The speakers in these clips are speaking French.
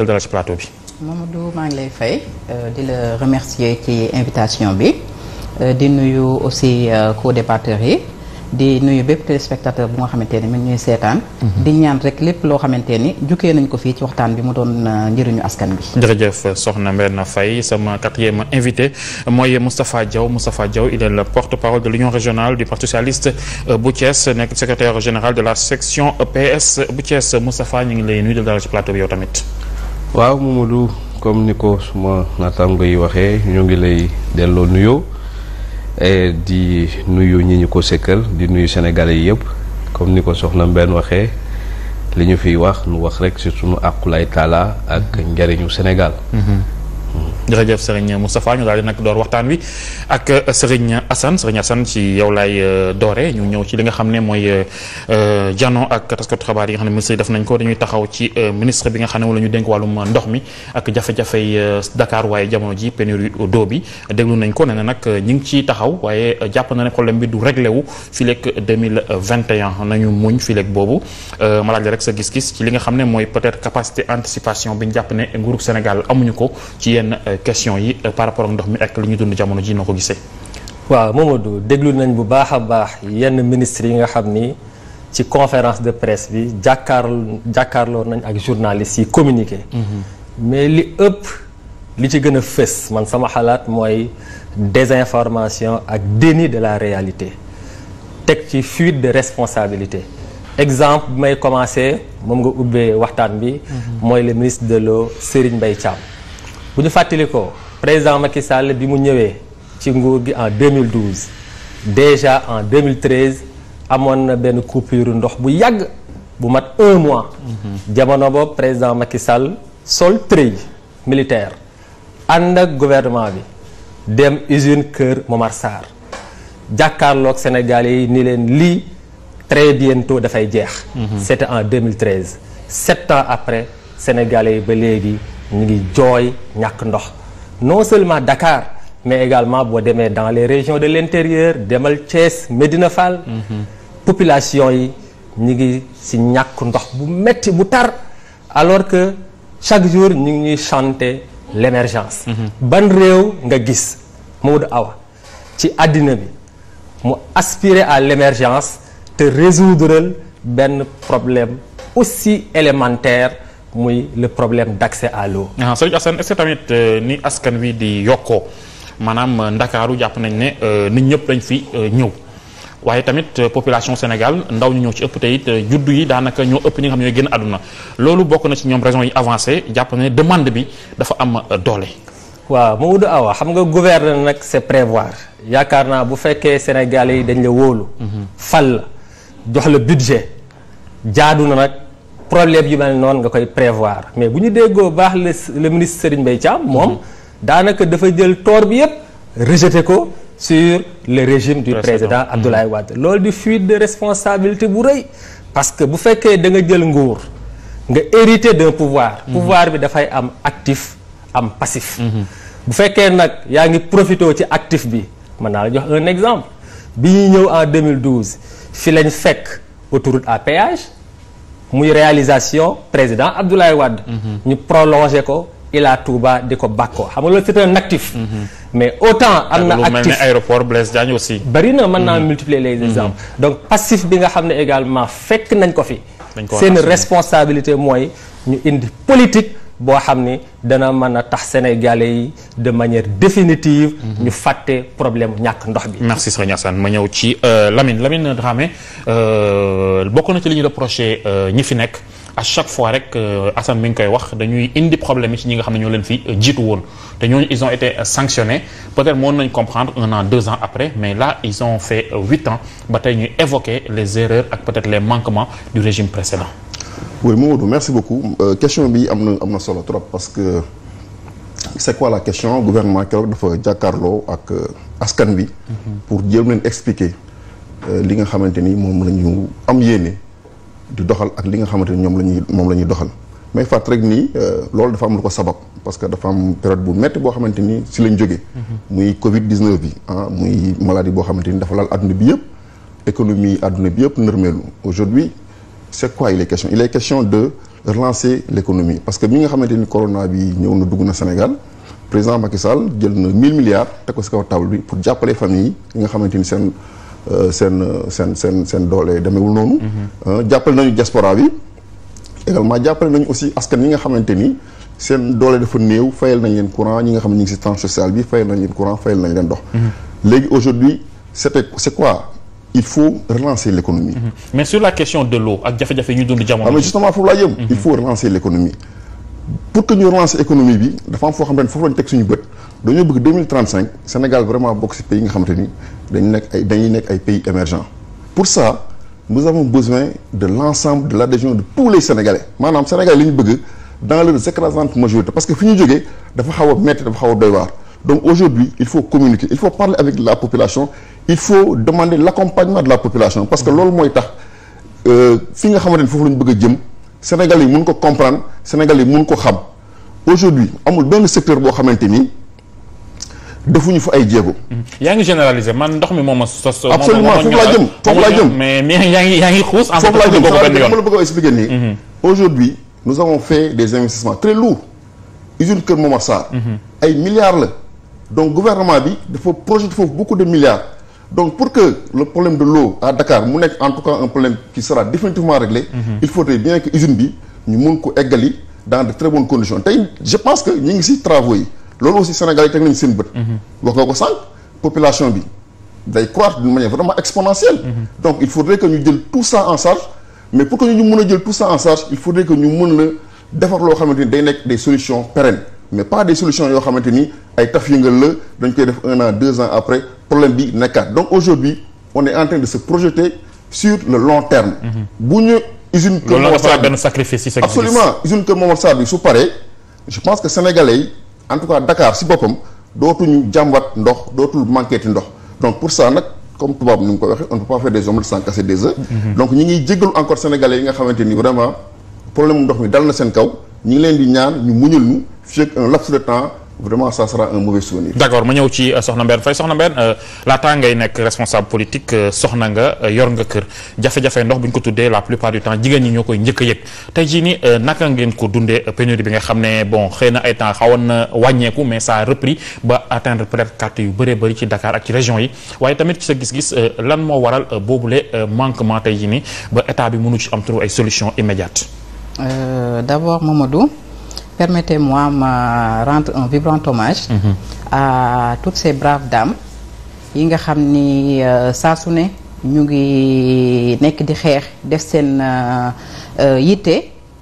dara ci plateau bi. Mamadou maa ngi lay fay di la remercier ci invitation bi di nuyu aussi co-débatteurs yi di nuyu bépp téléspectateur bu nga xamante ni ñuy seetaan. di ñaan rek lépp loo xamante ni jukkee nañ ko fii ci waxtaan bi mu doon njëriñu askan bi. jërëjëf soxna Mbène Faye sama quatrième invité mooy Moustapha Diaw Moustapha Diaw il est le porte-parole de l'Union régionale du Parti socialiste bu Thiès nekk secrétaire général de la section EPS bu Thiès Moustapha ñu ngi lay nuyu dal ci plateau bi yow tamit. Waaw Mamadou comme ni ko suma naataango yi waxee ñoo ngi lay delloo nuyoo di nuyu ñi ñu ko sekkal di nuyu sénégalais yi yëpp comme ni ko soxna Mbène waxee li ñu fiy wax nu wax rek ci sunu àqulaay taala ak njariñu Sénégal. Jërëjëf Serigne Moustapha ñu daal di nag door waxtaan wi ak Serigne Assane. Serigne Assane ci yow lay doore ñu ñëw ci li nga xam ne mooy jano ak taskatu xabaar yi nga xam ne ministre def nañ ko. Dañuy taxaw ci ministre bi nga xam wala ñu dénk wàllum ndox mi ak jafe-jafey Dakar waaye jamono ji pénurie d'eau bi. Déglu nañ ko nee na nag ciy taxaw waaye jàpp na ne problème bi du réglé wu fileeg 2021 nañu muñ fileeg boobu. Ma laaj rek sa gis-gis ci li nga xam ne peut-être capacité anticipation bi. Ñu jàpp ne Sénégal amuñu ko ci yenn question yi par rapport ak ndox mi ak li ñu dund jamono ji noo ko gisee. waaw Mamadou déglu nañ bu baax a baax yenn ministres yi nga xam ni ci conférence de presse bi jàkkaar jàkkaarloo nañ ak journalistes yi communiqué. mais li ëpp li ci gën a fës man sama xalaat mooy désinformation ak déni de la réalité teg ci fuite de responsabilité. exemple bi may commencé moom nga ubbee waxtaan bi. mooy le ministre de l'eau Serigne Mbaye Thiam. Bu ñu fàttali ko président Macky Sall bi mu ñëwee ci nguur gi en 2012 déjà en 2013 amoon na benn coupure ndox bu yàgg bu mat un mois. jamono boobu président Macky Sall sol treuil militaire ànd ak gouvernement bi dem usine Kër Momar Sarr jàkkaarloog Sénégalais yi ni leen lii très bientôt dafay jeex. c'était en 2013 sept ans après Sénégalais yi ba léegi. Ñu ngi jooy ñàkk ndox. Non seulement Dakar mais également boo demee dans les régions de l'intérieur demal Thiès Médina Fall. Population yi ñu ngi ci ñàkk ndox bu metti bu tar alors que chaque jour ñu ngi ñuy chanter l'émergence. Ban réew nga gis Maodo Awa ci àddina bi mu aspirer à l'émergence te résoudre benn problème aussi élémentaire muy le problème d'accès à l'eau ah Serigne Assane est-ce que tamit ni askan wi di yokkoo maanaam ndakaaru jàpp nañ ne nit ñëpp dañ fi ñëw waaye tamit population Sénégal ndaw ñu ñëw ci ëpp te it juddu yi daanaka ñoo ëpp ñi nga xam ñooy génn àdduna loolu bokk na ci ñoom raison yi avancé jàpp ne demande bi dafa am doole. waaw Maodo Awa xam nga gouverner nag c'est prévoir yaakaar naa bu fekkee Sénégalais yi dañ la wóolu. fal la jox la budget jaadu na nag. Problème yu mel noonu nga koy prévoir. Mais bu ñu déggoo baax le ministre Serigne Mbaye Thiam moom daanaka dafa jël tort bi yépp rejeté ko sur le régime du président. Abdoulaye Wade. Loolu di fuite de responsabilité bu rëy parce que bu fekkee da nga jël nguur nga hérité d'un pouvoir. Pouvoir bi dafay am actif am passif. Bu fekkee nag yaa ngi profité ci actif bi mën naa la jox un exemple. Bi ñuy ñëw en 2012 fi lañ fekk autoroute à péage muy réalisation président Abdoulaye Wade. ñu prolongé ko Ila Touba di ko bàkkoo xam nga loolu c'est un actif. mais autant am na actif lu mel ne aéroport Blaise Diagne aussi. bari na mën naa multiplier les exemples. donc passif bi nga xam ne également fekk nañ ko fi. seen responsabilité mooy ñu indi politique boo xam ni dana mën a tax sénégalais yi de manière définitive. ñu fàtte problème ñàkk ndox bi. merci Serigne Assane ma ñëw ci Lamine Lamine Dramé bokk na ci li ñu reproché ñi fi nekk à chaque fois rek Assane mi ngi koy wax dañuy indi problème yi ci ñi nga xam ne ñoo leen fi jiitu woon te ñooñu ils ont été sanctionnés peut-être mën nañ comprendre un an deux ans après mais là ils ont fait huit ans ba tey ñuy évoquer les erreurs ak peut-être les manquements du régime précédent. Oui Mamadou merci beaucoup. Euh, question bi am na am na solo trop parce que c'est quoi la question? Gouvernement keroog dafa jàkkaarloo ak askan bi pour jéem leen expliquer li nga xamante ni moom la ñu am yéene di doxal ak li nga xamante ni ñoom la ñuy moom la ñuy doxal. Mais fàtt rek nii loolu dafa am lu ko sabab parce que dafa am période bu métti boo xamante ni si lañ jógee. Muy Covid 19 bi ah muy maladie boo xamante ni dafa laal adduna bi yëpp. Économie adduna bi yëpp nërmeelu. Aujourd'hui c'est quoi il est question? Il est question de relancer l'économie. Parce que mi nga xamante ni corona bi ñëw na dugg na Sénégal président Macky Sall jël na 1000 milliards teg ko ci kaw table bi pour jàppale famille yi nga xamante ni seen seen seen seen seen doole demeewul noonu. jàppale nañu diaspora bi. Également jàppale nañu aussi askan yi nga xamante ni seen doole dafa néew fayal nañ leen courant ñi nga xam ne ñu ngi ci tranche sociale bi fayal nañ leen courant fayal nañ leen ndox. léegi aujourd'hui c'était c'est quoi? Il faut relancer l'économie. mais sur la question de l'eau ah mais justement foofu laa jëm. il faut relancer l'économie. pour que ñu relancer économie bi dafa am foo xamante ni foofu lañu teg suñu bët dañoo bëgg 2035 Sénégal vraiment ci pays ay pays émergents. pour ça nous avons besoin de l'ensemble de l'adhésion de tous les Sénégalais maanaam Sénégal li ñu bëgg dans leur écrasante majorité parce que fi ñu jógee dafa xaw a a donc aujourd'hui il faut communiquer il faut parler avec la population il faut demander l'accompagnement de la population parce que la ñu bëgg a jëm Sénégalais mun ko comprendre Sénégalais yi mun ko xam aujourd'hui amul benn secteur xamante ni defuñu fa ay jéego. yaa ngi généraliser man ndox mi moom a sos. absolument foofu laa jëm foofu laa jëm mais mais yaa ngi yaa ngi xuus. en foofu laa jëm benn dama yoon la bëgg a expliquer nii. aujourd'hui nous avons fait des investissements très lourds usine Kër Momar Sarr. ay milliards la. Donc gouvernement bi dafa projeté foofu beaucoup de milliards. Donc pour que le problème de l'eau à Dakar mu nekk en tout cas un problème qui sera définitivement réglé il faudrait bien que usine bi ñu mun ko eggali dans de très bonnes conditions. Tey je pense que ñi ngi ci travaux yi. Loolu aussi Sénégal yi teg nañu seen bët. Wax nga ko sànq population bi day croître d'une manière vraiment exponentielle. Donc il faudrait que ñu jël tout ça en charge. Mais pour que ñu mën a jël tout ça en charge il faudrait que ñu mën la defar loo xamante ni day nekk des solutions pérennes mais pas des solutions yoo xamante ni ay taf yëngal la dañ koy def un an deux ans après problème bi nekkaat. Donc aujourd'hui on est en train de se projeter sur le long terme. Bu ñu usine Kër loolu Momar dafa Sarr bi benn sacrifice ci sa gis-gis. absolument usine Kër Momar Sarr bi su paree je pense que sénégalais yi en tout cas Dakar si boppam dootuñu jàmbat ndox dootul manqué ti ndox. Donc pour ça nag comme tubaab ni mu ko waxee on ne peut pas faire des omelettes sans casser des œufs. Donc ñi ngi jéggalu encore sénégalais yi nga xamante ni vraiment problème ndox mi dal na seen kaw. Ñi ngi leen di ñaan ñu muñal ñu un laps de temps vraiment ça sera un mauvais souvenir. D'accord ma ñëw ci euh, Soxna Mbène Faye. Soxna Mbène euh, laataa ngay nekk responsable politique euh, soxna nga yor nga kër. Jafe-jafe ndox bu ñu ko tuddee la plupart du temps jigéen ñi ñoo koy njëkk a yëg. Tey jii ni naka ngeen ko dundee pénurie bi nga xam ne bon xëy na ay temps xawoon na wàññeeku mais ça a repris ba atteindre peut-être quartier yu bëree bëri ci Dakar ak ci région yi. Waaye tamit ci sa gis-gis lan moo waral boobule manquement tey jii ni ba état bi mënu ci am trouver ay solutions immédiates? Euh, D'abord, Mamadou, permettez-moi ma rendre un vibrant hommage à toutes ces braves dames yi nga xam ni euh, saa su ne ñu ngi nekk di xeex def seen euh, euh, yitte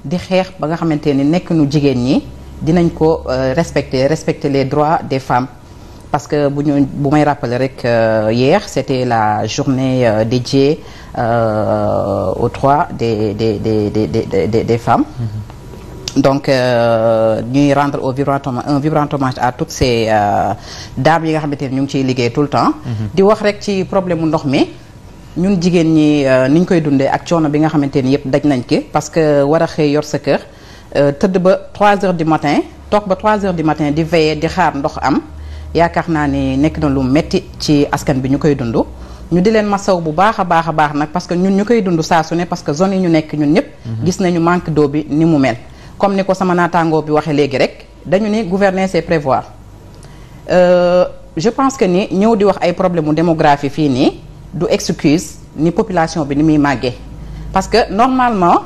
di xeex ba nga xamante ni nekk nu jigéen ñi. Dinañ ko respecter respecter les droits des femmes. Parce que bu ñu bu may rappeler rek hier c'était la journée euh, dédiée euh, aux droits des des des des des des, des femmes. Donc euh, ñuy rendre au vibrant hommage un vibrant hommage à toutes ces euh, dames yi nga xamante ne ñu ngi ciy liggéey tout le temps. di wax rek ci problème mu ndox mi ñun jigéen ñi euh, ni ñu koy dundee ak coono bi nga xamante ni yëpp daj nañ ki parce que war a xëy yor sa kër euh, tëdd ba 3 heures du matin toog ba 3 heures du matin di veiller di xaar ndox am yaakaar naa ni nekk na lu metti ci askan bi ñu koy dund. ñu di leen masaw bu baax a baax a baax nag parce que ñun ñu koy dund saa su ne parce que zone yi ñu nekk ñun ñëpp. gis nañu manque d'eau bi ni mu mel. Comme ni ko sama naataangoo bi waxee léegi rek dañu ni gouverner c'est prévoir Euh, je pense que ni ñëw di wax ay problème mu démographie fii nii du excuse ni population bi ni muy màggee parce que normalement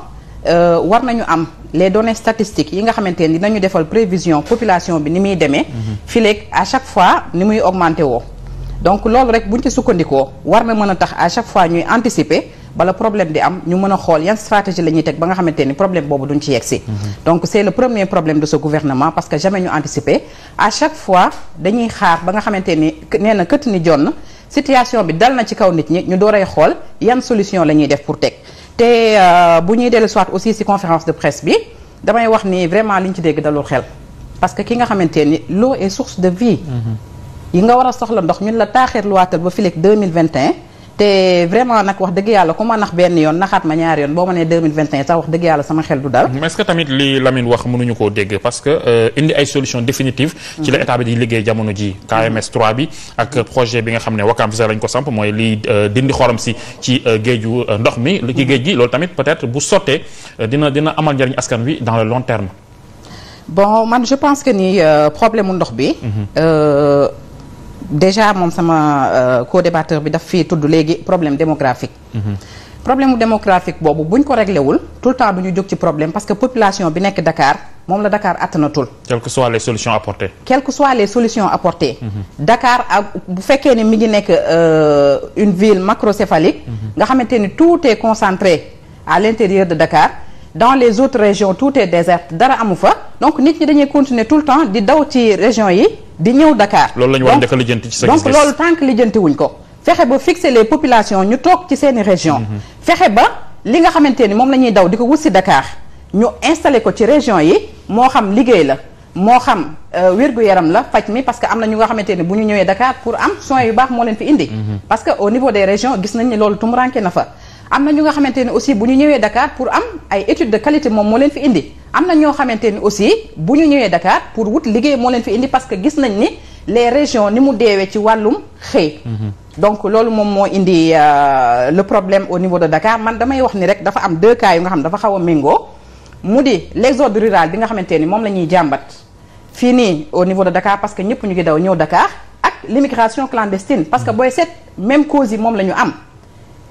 euh, war nañu am les données statistiques yi nga xamante ni dinañu defal prévision population bi ni muy demee. fileeg à chaque fois ni muy augmenté woo. donc loolu rek buñ ci sukkandikoo war na mën a tax à chaque fois ñuy anticiper bala problème di am ñu mën a xool yan stratégie la ñuy teg ba nga xamante ni problème boobu duñ ci yegsi. donc c'est le premier problème de ce gouvernement parce que jamais ñu anticiper à chaque fois dañuy xaar ba nga xamante ni nee na kët ni jonn situation bi dal na ci kaw nit ñi ñu dooree xool yan solution la ñuy def pour teg. Te euh, bu ñuy dellu soit aussi ci conférence de presse bi damay wax ni vraiment liñ ci dégg dalul xel. Parce que ki nga xamante ni l'eau est source de vie. yi nga war a soxla ndox ñun la taaxeer luwaatal ba fileeg 2021 te vraiment nag wax dëgg yàlla ku ma nax benn yoon naxaat ma ñaari yoon boo ma nee 2021 sax wax dëgg yàlla sama xel du dal. mais est-ce que tamit li Lamine wax mënuñu koo dégg? Parce que euh, indi ay solutions définitives. ci la état bi di liggéey jamono ji KMS 3 bi ak projet bi nga xam ne Wakam Visa lañ ko samp mooy liy euh, dindi xorom si ci euh, géeju ndox mi li ci géej gi loolu tamit peut-être bu sottee dina dina amal njariñ askan wi dans le long terme. bon man je pense que ni problème mu ndox bi. Déjà moom sama euh, co-débatteur bi daf fii tudd léegi problème démographique. problème mu démographique boobu buñ ko réglé wul tout le temps du ñu jóg ci problème parce que population bi nekk Dakar moom la Dakar attanatul. quelles que soient les solutions apportées. quelles que soient les solutions apportées. Dakar ak bu fekkee ne mi ngi nekk euh, une ville macrocéphalique. nga xamante ni tout est concentré à l'intérieur de Dakar. Dans les autres régions tout est désert dara amu fa. Donc nit ñi dañuy continuer tout le temps di daw ci région yi di ñëw Dakar. loolu la ñu war a Donc- njëkk a lijjanti ci sa donc gis-gis. loolu tant que lijjanti wuñ ko. Fexe ba fixer les populations ñu toog ci seeni région. Fexe ba li nga xamante ni moom la ñuy daw di ko wut si Dakar ñu installé ko ci région yi moo xam liggéey la moo xam euh, wér-gu-yaram la faj mi parce que am na ñu nga xamante ni bu ñu ñëwee Dakar pour am soins yu baax moo leen fi indi. Parce que au niveau des régions gis nañ ni loolu tumuranke na fa am na ñu nga xamante ni aussi bu ñu ñëwee Dakar pour am ay études de qualité moom moo leen fi indi. Am na ñoo xamante ni aussi bu ñu ñëwee Dakar pour wut liggéey moo leen fi indi parce que gis nañ ni les régions ni mu deewee ci wàllum xëy. Donc loolu moom moo indi euh, le problème au niveau de Dakar. Man damay wax ni rek dafa am deux cas yu nga xam dafa xaw a méngoo. Mu di l'exode rural bi nga xamante ni moom la ñuy jàmbat fii nii au niveau de Dakar parce que ñëpp ñu ngi daw ñëw Dakar ak l'immigration clandestine. Parce que booy seet même cause yi moom la ñu am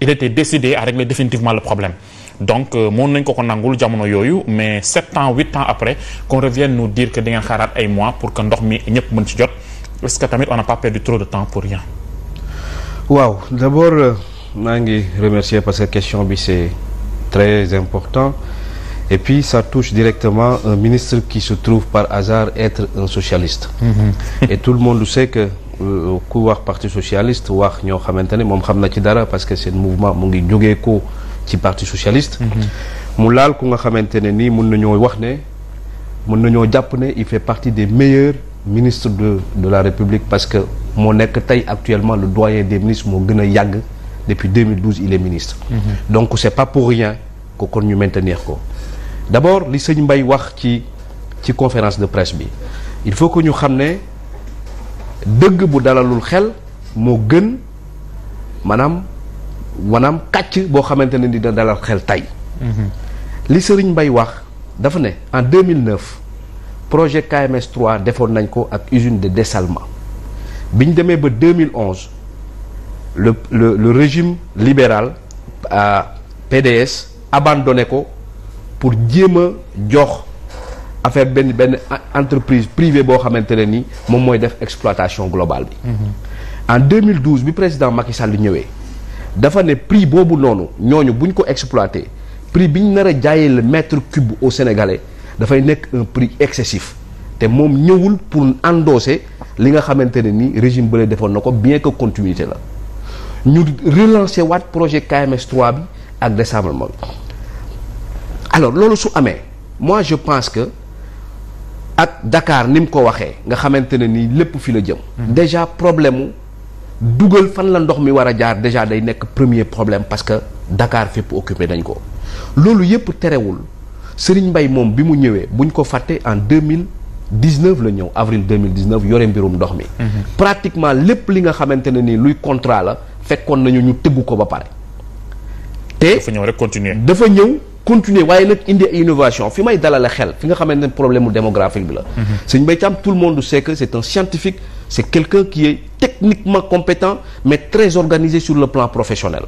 il était décidé à régler définitivement le problème. Donc euh, mën nañ ko ko nangul jamono yooyu mais sept ans huit ans après qu'on revienne nous dire que di ngeen xaaraat ay mois pour que ndox mi ñëpp mën ci jot. Est-ce que tamit on n'a pas perdu trop de temps pour rien? Waaw d'abord euh, maa ngi remercier parce que question bi c'est très important. Et puis ça touche directement un ministre qui se trouve par hasard être un socialiste. Et tout le monde sait que ku wax parti socialiste wax ñoo xamante ne moom xam na ci dara parce que seen mouvement mu ngi jógee ko ci parti socialiste. Mu laal ku nga xamante ne nii mun nañoo wax ne mën nañoo jàpp ne il fait partie des meilleurs ministres de de la République parce que moo nekk tey actuellement le doyen des ministres moo gën a yàgg depuis 2012 il est ministre. Donc c'est pas pour rien que kon ñu maintenir ko. D'abord li sëñ Mbaye wax ci ci conférence de presse bi il faut que ñu xam ne dëgg bu dalalul xel moo gën maanaam maanaam kàcc boo xamante ne dina dalal xel tey. Li Serigne Mbaye wax dafa ne en 2009 projet KMS 3 defoon nañ ko ak usine de dessalement. Bi ñu demee ba 2011 le le le régime libéral PDS abandonné ko pour jéem a jox affaire benn benn en- entreprise privée boo xamante ne ni moom mooy def exploitation globale bi. en 2012 bi président Macky Sall ñëwee dafa ne prix boobu noonu ñooñu buñ ko exploité prix bi ñu nar a jaayee le mètre cube au Sénégalais dafay nekk un prix excessif. Te moom ñëwul pour endosser li nga xamante ne ni régime bële defoon na ko bien que continuité la. Ñu relancer waat projet KMS 3 bi ak désarmement bi. Alors loolu su amee moi je pense que ak Dakar ni mu ko waxee nga xamante ne nii lépp fi la jëm. déjà problème mu dugal fan la ndox mi war a jaar déjà day nekk premier problème parce que Dakar fépp occupé dañ ko. loolu yépp terewul Serigne Mbaye moom bi mu ñëwee buñ ko fàtte en deux mille dix neuf la ñëw avril deux mille dix neuf yore mbirum ndox mi. pratiquement lépp li nga xamante ne nii luy contrat la fekkoon nañu ñu tëggu ko ba pare. te dafa ñëw rek continuer dafa ñëw continuer waaye nag indi ay innovation fi may dalale xel fi nga xamante ne problème mu démographique bi la. Sëñ Mbaye Thiam tout le monde sait que c'est un scientifique c'est quelqu'un qui est techniquement compétent mais très organisé sur le plan professionnel.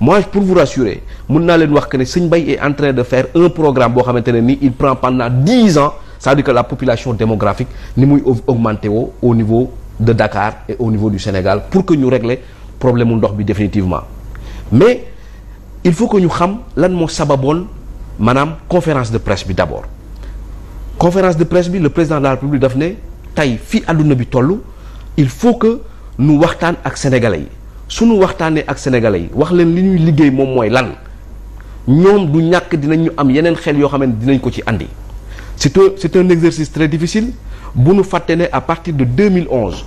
moi pour vous rassurer mun naa leen wax que ne Sëñ Mbaye est en train de faire un programme boo xamante ne ni il prend pendant dix ans c'est-à-dire que la population démographique ni muy au- augmenter woo au niveau de Dakar et au niveau du Sénégal pour que ñu régler problème mu ndox bi définitivement mais il faut que ñu xam lan moo sababoon maanaam conférence de presse bi d'abord. Conférence de presse bi le président de la république daf ne tey fii il faut que nu waxtaan ak sénégalais yi. Sénégalais wax leen li ñuy liggéey moom mooy lan. Ñoom du ñàkk dinañ ñu am xel dinañ ko ci andi. C'est un exercice très difficile. Bu nu fàtte ne à partir de 2011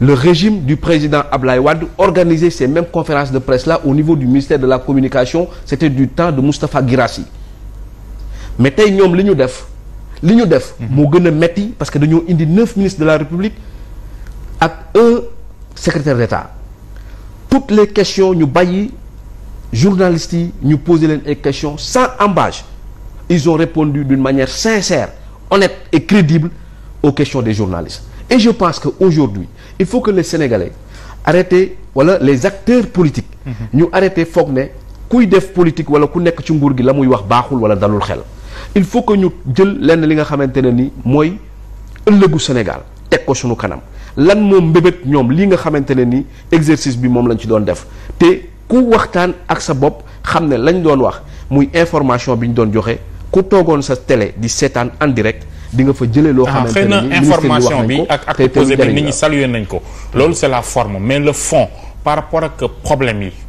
le régime du président Ablaye Wade organisait ces mêmes conférences de presse là au niveau du ministère de la communication. C'était du temps de Moustapha Guirassy mais tey ñoom li ñu def li ñu def moo gën a metti parce que dañoo indi neuf ministres de la République ak un secrétaire d'État. Toutes les questions ñu bàyyi journalistes yi ñu poser leen ay questions sans embâche ils ont répondu d'une manière sincère honnête et crédible aux questions des journalistes. Et je pense que aujourd'hui il faut que les Sénégalais arrêter wala les acteurs politiques ñu arrêter foog ne kuy def politique wala ku nekk ci nguur gi la muy wax baaxul wala dalul xel il faut que ñu jël lenn li nga xamante ne ni mooy ëllëgu Sénégal teg ko sunu kanam. Lan moom mbébét ñoom li nga xamante ne ni exercice bi moom lañ ci doon def. Te ku waxtaan ak sa bopp xam ne lañ doon wax muy information bi ñu doon joxe ku toogoon sa télé di seetaan en direct di nga fa jëlee loo xamante xëy ne na ni information bi ak ak posé bi nit ñi salué nañ ko. Loolu c'est la forme mais le fond par rapport ak problème yi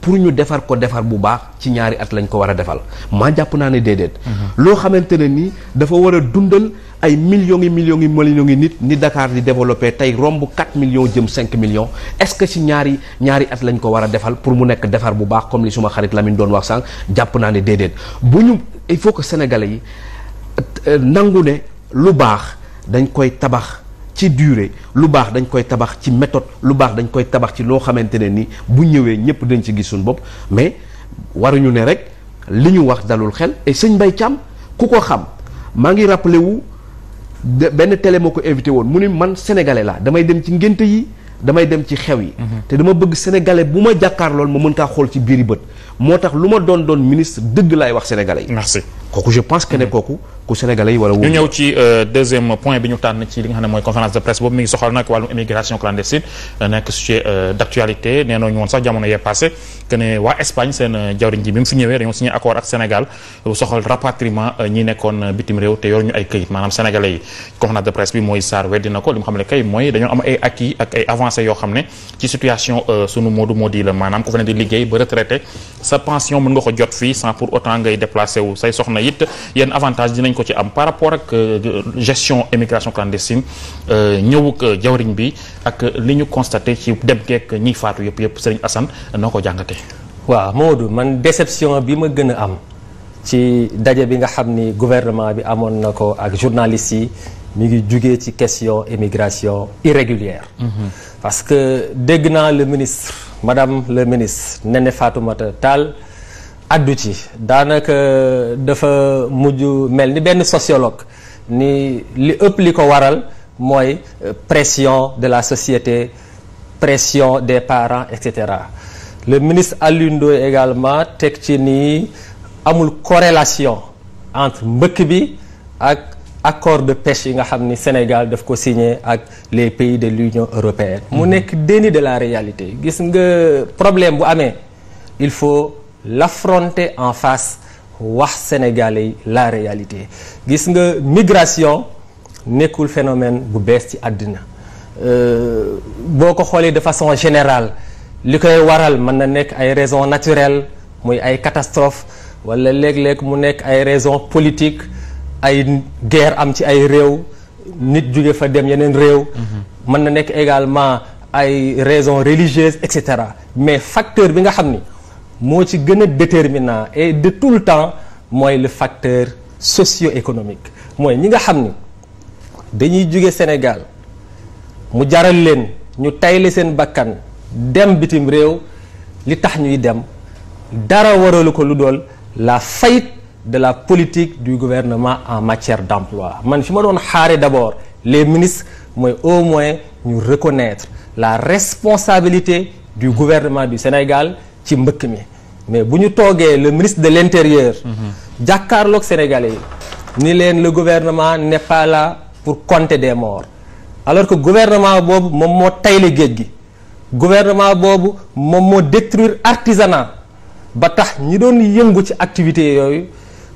pour ñu defar ko defar bu baax ci ñaari at lañ ko war a defal maa jàpp naa ne déedéet. loo xamante ne ni dafa war a dundal ay millions yi millions yi millions yi nit ni Dakar di développé tey romb 4 millions jëm 5 millions est-ce que ci ñaari ñaari at lañ ko war a defal pour mu nekk defar bu baax comme li suma xarit Lamine doon wax sànq jàpp naa ne déedéet bu ñu il faut que sénégalais yi euh, nangu ne lu baax dañ koy tabax. Ci durée lu baax dañ koy tabax ci méthode lu baax dañ koy tabax ci loo xamante ne ni bu ñëwee ñëpp dañ ci gis suñu bopp mais waruñu ne rek li ñu wax dalul xel et sëñ Mbaye Thiam ku ko xam maa ngi rappelé wu de benn télé moo ko invité woon mu ni man sénégalais laa damay dem ci ngénte yi damay dem ci xew yi. Te dama bëgg sénégalais bu ma jàkkaar lool ma mën kaa xool ci biiri bët. Moo tax lu ma doon doon ministre dëgg laay wax sénégalais yi. Merci. Kooku je pense que ne kooku ku sénégalais yi wala ñu ñëw ci euh, deuxième point bi ñu tànn ci li nga xam ne mooy conférence de presse boobu mi ngi soxal nag wàllum immigration clandestine euh, nekk sujet euh, d'actualité. Nee nañu woon sax jamono yee passé que ne waa Espagne seen jawriñ ji bi mu fi ñëwee dañoo signé accord ak Sénégal soxal rapatriement ñi nekkoon bitim réew te yor ñu ay këyit. Maanaam sénégalais yi conférence de presse bi mooy Sarr weddi na ko. Li mu xam ne kay mooy dañoo am ay acquis ak ay avancées yoo xam ne ci situation sunu moodu la. Maanaam ku fa ne di liggéey ba retraité sa pension mën nga ko jot fii sans pour autant ngay déplacé wu say soxna it yenn avantage dinañ ko ci am par rapport ak gestion immigration clandestine ñëwuk jawriñ bi ak li ñu constaté ci dem geek ñiy faatu yëpp yëpp Serigne Assane noo ko jàngatee? waaw Maodo man déception bi ma gën a am ci daje bi nga xam ni gouvernement bi amoon na ko ak journalistes yi mi ngi jugee ci question immigration irrégulière. parce que dégg naa le ministre madame le ministre Néné Fatoumata Tall addu ci. Daanaka dafa mel ni sociologue ni li ëpp li waral mooy pression de la société pression des parents et cetera. Le ministre Alioune également ci nii amul corrélation entre mbëkk bi ak accord de pêche yi nga xam ni Sénégal daf ko signé ak les pays de l'Union européenne. Mu nekk déni de la réalité. Gis nga problème bu amee il faut l'affronter en face wax Sénégalais yi la réalité. Gis nga migration nekkul phénomène bu bees ci àddina. Boo ko xoolee de façon générale li koy waral mën na nekk ay raisons naturelles muy ay catastrophes wala léeg-léeg mu nekk ay raisons politiques ay guerre am ci ay réew nit jóge fa dem yeneen réew. Mën na nekk également ay raisons religieuses et cetera. Mais facteur bi nga xam ni moo ci gën a déterminant et de tout le temps mooy le facteur socio-économique. Mooy ñi nga xam ni dañuy jóge Sénégal mu jaral leen ñu tayle seen bakkan dem bitim réew. Li tax ñuy dem dara waralu ko lu dool la faillite de la politique du gouvernement en matière d'emploi. Man fi ma doon xaare d'abord les ministres mooy au moins ñu reconnaître la responsabilité du gouvernement du Sénégal ci mbëkk mi. Mais bu ñu toogee le ministre de l'intérieur jàkkaarloog sénégalais yi ni leen le gouvernement n'est pas là pour compter des morts. Alors que gouvernement boobu moom moo tayle géej gi. Gouvernement boobu moom moo détruire artisanat ba tax ñi doon yëngu ci activités yooyu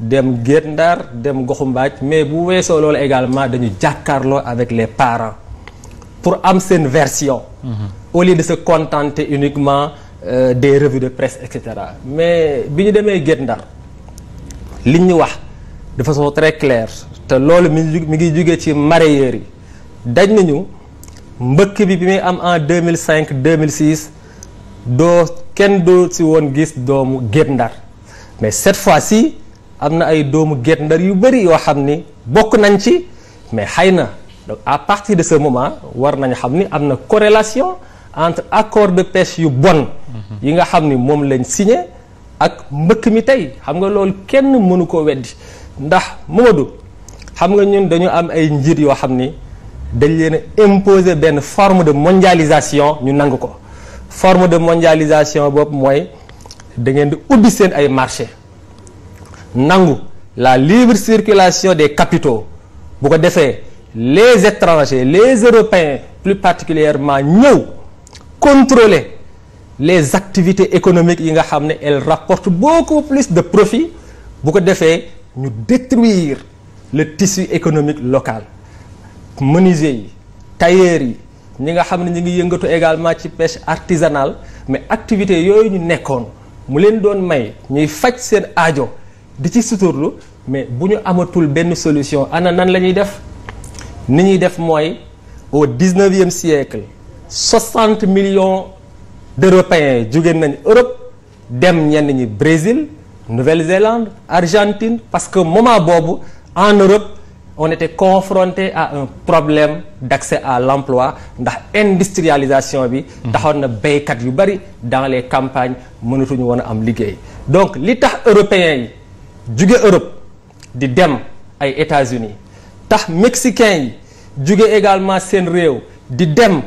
dem Guet Ndar dem Goxu Mbaaj mais bu weesoo loolu également dañu jàkkaarloo avec les parents pour am seen version. Au lieu de se contenter uniquement euh, des revues de presse et cetera. mais bi ñu demee Guet Ndar li ñu wax de façon très claire te loolu mi ngi mi ngi jugee ci mareyeurs yi dañ nañu mbëkk bi bi muy am en 2005 2006 doo kenn doo si woon gis doomu Guet Ndar. mais cette fois-ci am na ay doomu Guet Ndar yu bëri yoo xam ni bokk nañ ci mais xëy na donc à partir de ce moment war nañ xam ni am na corrélation entre accord de pêche yu bon yi nga xam ni moom lañ signé ak mbëkk mi tey. Xam nga loolu kenn mënu ko weddi. Ndax Mamadou xam nga ñun dañu am ay njiit yoo xam ni dañ leen a imposer benn forme de mondialisation ñu nangu ko. Forme de mondialisation boobu mooy da ngeen di ubbi seen ay marché. Nangu la libre circulation des capitaux. Bu ko les étrangers les européens plus particulièrement ñëw contrôler les activités économiques yi nga xam elles rapportent beaucoup plus de profit. Bu ko defee ñu détruire le tissu économique local. Menuisiers yi tailleurs yi ñi nga xam ngi yëngatu également ci pêche artisanale mais activités yooyu ñu nekkoon mu leen doon may ñuy faj seen aajo mais bu ñu amatul benn solution ana nan la ñuy def? Ni au dix-neuvième siècle soixante millions d'Européens jóge nañ Europe dem ñenn Brésil Nouvelle-Zélande Argentine parce que moment boobu en Europe on était confronté à un problème d'accès à l'emploi ndax industrialisation bi dans les campagnes donc européens yi jóge Europe di dem ay États-Unis tax mexicains yi jóge également seen réew di dem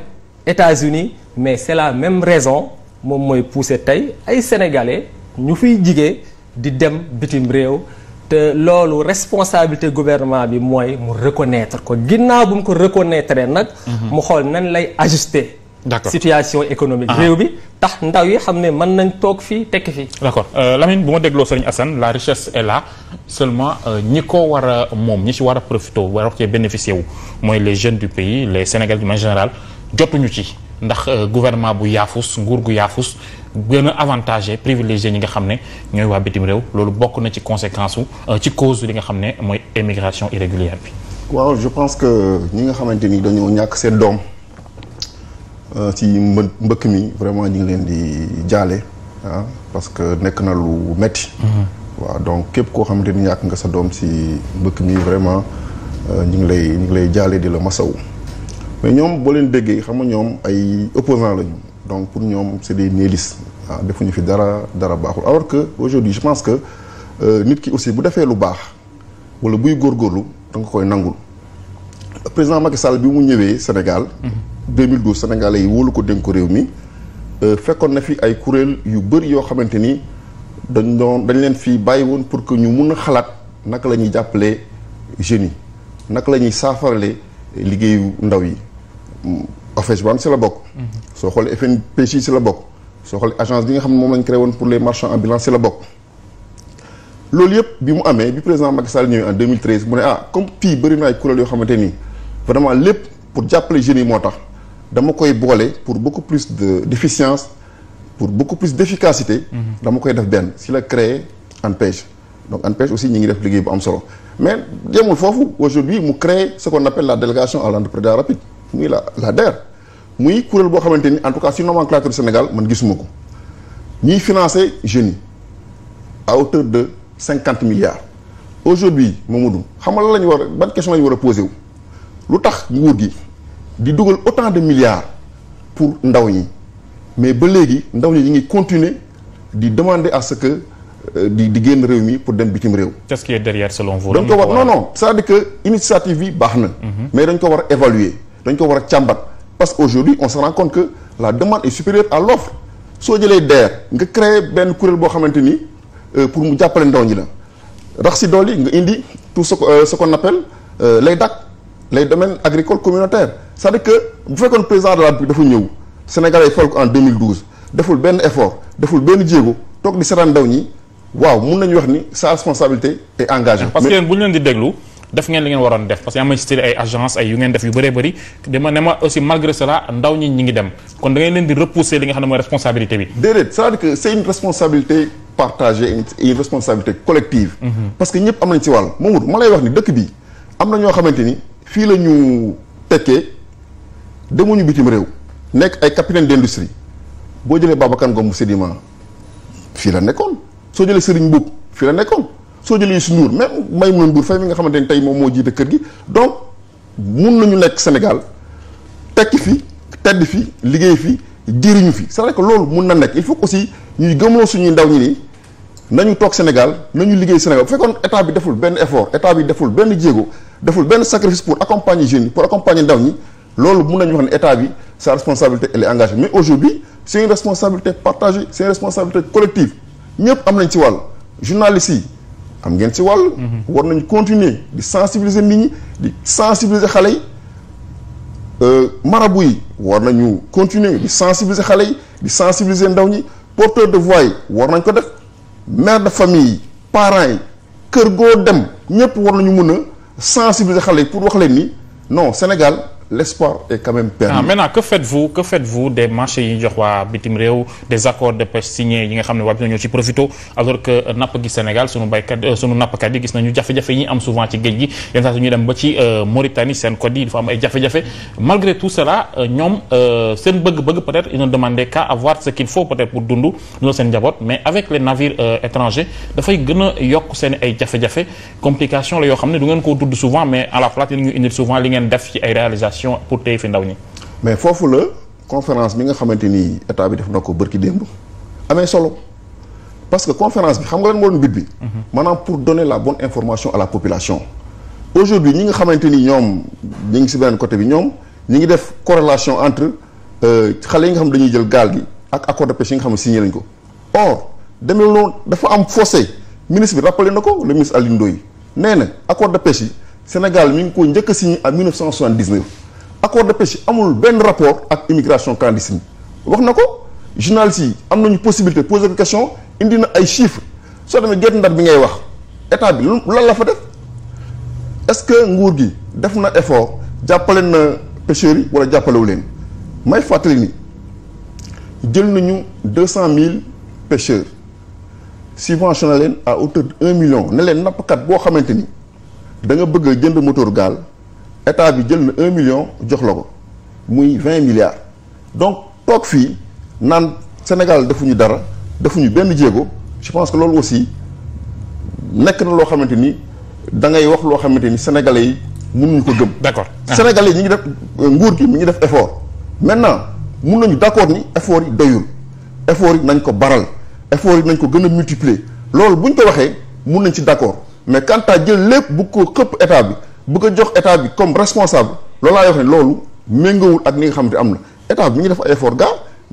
États-Unis mais c'est la même raison moom mooy pousser tey ay sénégalais ñu fiy jigee di dem bitim réew te loolu responsabilité gouvernement bi mooy mu reconnaître ko ginnaaw bu mu ko reconnaître nag. mu xool nan lay ajuster. D'accord. situation économique. Ah. réew bi tax ndaw yi xam ne mën nañ toog fii tekki fii. d'accord euh, Lamine bu ma dégloo Serigne Assane la richesse est là seulement euh, ñi ko war a moom ñi ci war a profité war cee bénéficier wu mooy les jeunes du pays les Sénégalais du manière générale jotuñu ci ndax euh, gouvernement bu yaafus nguur gu yaafus gën a avantagé privilégié ñi nga xam ne ñooy waa bitim réew loolu bokk na ci conséquence wu euh, ci cause li nga xam ne mooy émigration irrégulière bi. waaw je pense que ñi nga xamante ni dañoo ñàkk seen doom ci mbë mbëkk mi vraiment ñu ngi leen di jaale ah parce que nekk na lu metti. Waaw donc képp koo xamante ni ñàkk nga sa doom si mbëkk mi vraiment euh, ñu ngi lay ñu ngi lay jaale di la masawu. Mais ñoom boo leen déggee xam nga ñoom ay opposants lañu. Donc pour ñoom c'est des nihilistes. Ah defuñu fi dara dara baaxul. Alors que aujourd'hui je pense que euh, nit ki aussi bu defee lu baax wala buy góorgóorlu da nga koy nangul. Président Macky Sall bi mu ñëwee Sénégal. 2012 Sénégalais yi wóolu ko dénk ko réew mi euh, fekkoon na fi ay kuréel yu bëri yoo xamante ni dañ doon dañ leen fi bàyyi woon pour que ñu mun a xalaat naka la ñuy jàppalee jeunes yi naka la ñuy saafarale liggéeyu ndaw yi. OFEJBAN si la bokk. soo xoolee FNPJ si la bokk. soo xoolee agence bi nga xam ne moom lañ créé woon pour les marchands ambulants si la bokk. loolu yëpp bi mu amee bi président Macky Sall ñëwee en 2013 mu ne ah comme fii bëri na ay kuréel yoo xamante ni vraiment lépp pour jàppale jeunes yi moo tax dama koy boole pour beaucoup plus de d'efficience pour beaucoup plus d'efficacité. dama koy def benn si la créé ANPEJ. donc ANPEJ aussi ñi ngi def liggéey bu am solo. Mais yemul foofu aujourd'hui mu créé ce qu'on appelle la délégation à l'entrepreneuriat rapide muy la la DER. Muy kuréel boo xamante ni en tout cas si nomenclature Sénégal man gisuma ko. Ñiy financer jeunes yi à hauteur de cinquante milliards. Aujourd'hui Mamadou xam nga la ñu war ban question la ñu war a posé wu? Lu tax nguur gi di dugal autant de milliards pour ndaw ñi. Mais ba léegi ndaw ñi ñu ngi continuer di demander à ce que euh, di di génn réew mi pour dem bitim réew. Qu'est-ce qui est derrière selon vous? dañ ko war non non c'est-à-dire que initiative bi baax na. Mais dañ ko war a évaluer dañ ko war a parce que aujourd'hui on se rend compte que la demande est supérieure à l'offre. Soo jëlee DER nga créer benn kuréel boo xamante ni euh, pour mu jàppale ndaw ñi la. Rax si dool yi nga indi tout ce euh, ce qu'on appelle les DAC les domaines agricoles communautaires c'est-à-dire que bu fekkoon président de la République dafa ñëw Sénégalais fal ko en 2012 deful benn effort deful benn jéego toog di seetaan ndaw ñi waaw mun nañu wax ni sa responsabilité est engagée. parce que yéen bu ñu leen di déglu def ngeen li ngeen waroon def parce que yaa ma cité ay agence ay yu ngeen def yu bëree bëri dama ne ma aussi malgré cela ndaw ñi ñi ngi dem kon da ngeen leen di repousser li nga xam ne mooy responsabilité bi. déedéet c'est-à-dire que c'est une responsabilité partagée une une responsabilité collective. parce que ñëpp am nañ ci wàll. Mamadou ma lay wax ni dëkk bi am na ñoo xamante ni fii la ñu tekkee demuñu bitim réew nekk ay capitaine d'industrie boo jëlee Babacar Ngom bu Sedima fii la nekkoon soo jëlee Serigne Mboup fii la nekkoon soo jëlee Youssou Ndour même Maïmouna Ndour Faye mi nga xamante ni tey moom moo jiite kër gi donc mun nañu nekk Sénégal tekki fi tedd fi liggéey fi jëriñu fi c'est vrai loolu mun na nekk il faut aussi ñuy gëmloo suñuy ndaw ñi ni nañu toog Sénégal nañu liggéey Sénégal. Bu fekkoon état bi deful benn effort état bi deful benn jéego deful benn sacrifice pour accompagner jeunes yi pour accompagner ndaw ñi loolu mun nañu wax ne état bi sa responsabilité elle est engagée. Mais aujourd'hui c'est une responsabilité partagée c'est une responsabilité collective. Ñëpp am nañ ci wàll. Journalistes yi am ngeen ci wàll. War nañu continuer di sensibiliser nit ñi di sensibiliser xale yi. Euh, marabu yi war nañu continuer di sensibiliser xale yi di sensibiliser ndaw ñi. Porteur de voix yi war nañ ko def mère de famille yi parents yi kër goo dem ñëpp war nañu mun a sensibiliser xale yi pour wax leen ni non Sénégal l'espoir est quand même permis. ah maintenant que faites-vous que faites-vous des marchés des accords de pêche signés yi nga xam ci alors que Sénégal sunu baykat euh, sunu nappkat yi gis nañu jafe-jafe yi am souvent ci gi. Yenn saa su ñuy dem ba euh, Mauritanie am ay malgré tout cela euh, peut-être ils qu'à avoir ce qu'il faut peut-être pour mais avec les navires étrangers ay mais à la ñu souvent li pour téye fi ndaw ñi. Mais foofu la conférence bi nga xamante ni état bi def na ko bërki démb amee solo. Parce que conférence bi xam nga lan moo doon but bi? Maanaam pour donner la bonne information à la population. Aujourd'hui ñi nga xamante ni ñoom ñi ngi si beneen côté bi ñoom ñi ngi def corrélation entre euh, xale yi nga xam dañuy jël gaal gi ak accord de pêche yi nga xam ne signé ko. Or demee noonu dafa am fossé. Ministre bi rappelé na ko le ministre Alioune Ndoye. Nee na accord de pêche yi Sénégal mi ngi ko njëkk a signé en 1979 accord de pêche yi amul benn rapport ak immigration clandestine. na ko journalistes yi am nañu possibilité poser ko question indi na ay chiffres. Soo demee Guet Ndar bi ngay wax état bi lu lan la fa def? Est-ce que nguur gi def na effort jàppale na pêcheurs yi wala jàppalewu leen? May fàttali ni jël nañu deux cent mille pêcheurs. Subventionné leen à hauteur de un million. Ne leen nappkat boo xamante ni da nga bëgg a jënd moteur état bi jël na un million jox la ko muy vingt milliards. Donc toog fii naan Sénégal defuñu dara defuñu benn jéego je pense que loolu aussi nekk na loo xamante ni da ngay wax loo xamante ni sénégalais yi mënuñu ko gëm. d'accord. Sénégalais yi ñi ngi def nguur gi mi ngi def effort. Maintenant mun nañu d'accord ni effort yi doyul. Effort yi nañ ko baral. Effort yi nañ ko gën a multiplier. Loolu buñ ko waxee mun nañ ci d'accord. Mais quant à jël lépp bu ko xëpp état bi bëgg a jox état bi comme responsable. Loolu wax ne loolu méngawul ak ni nga xamante am na. État bi mi ngi def ay effort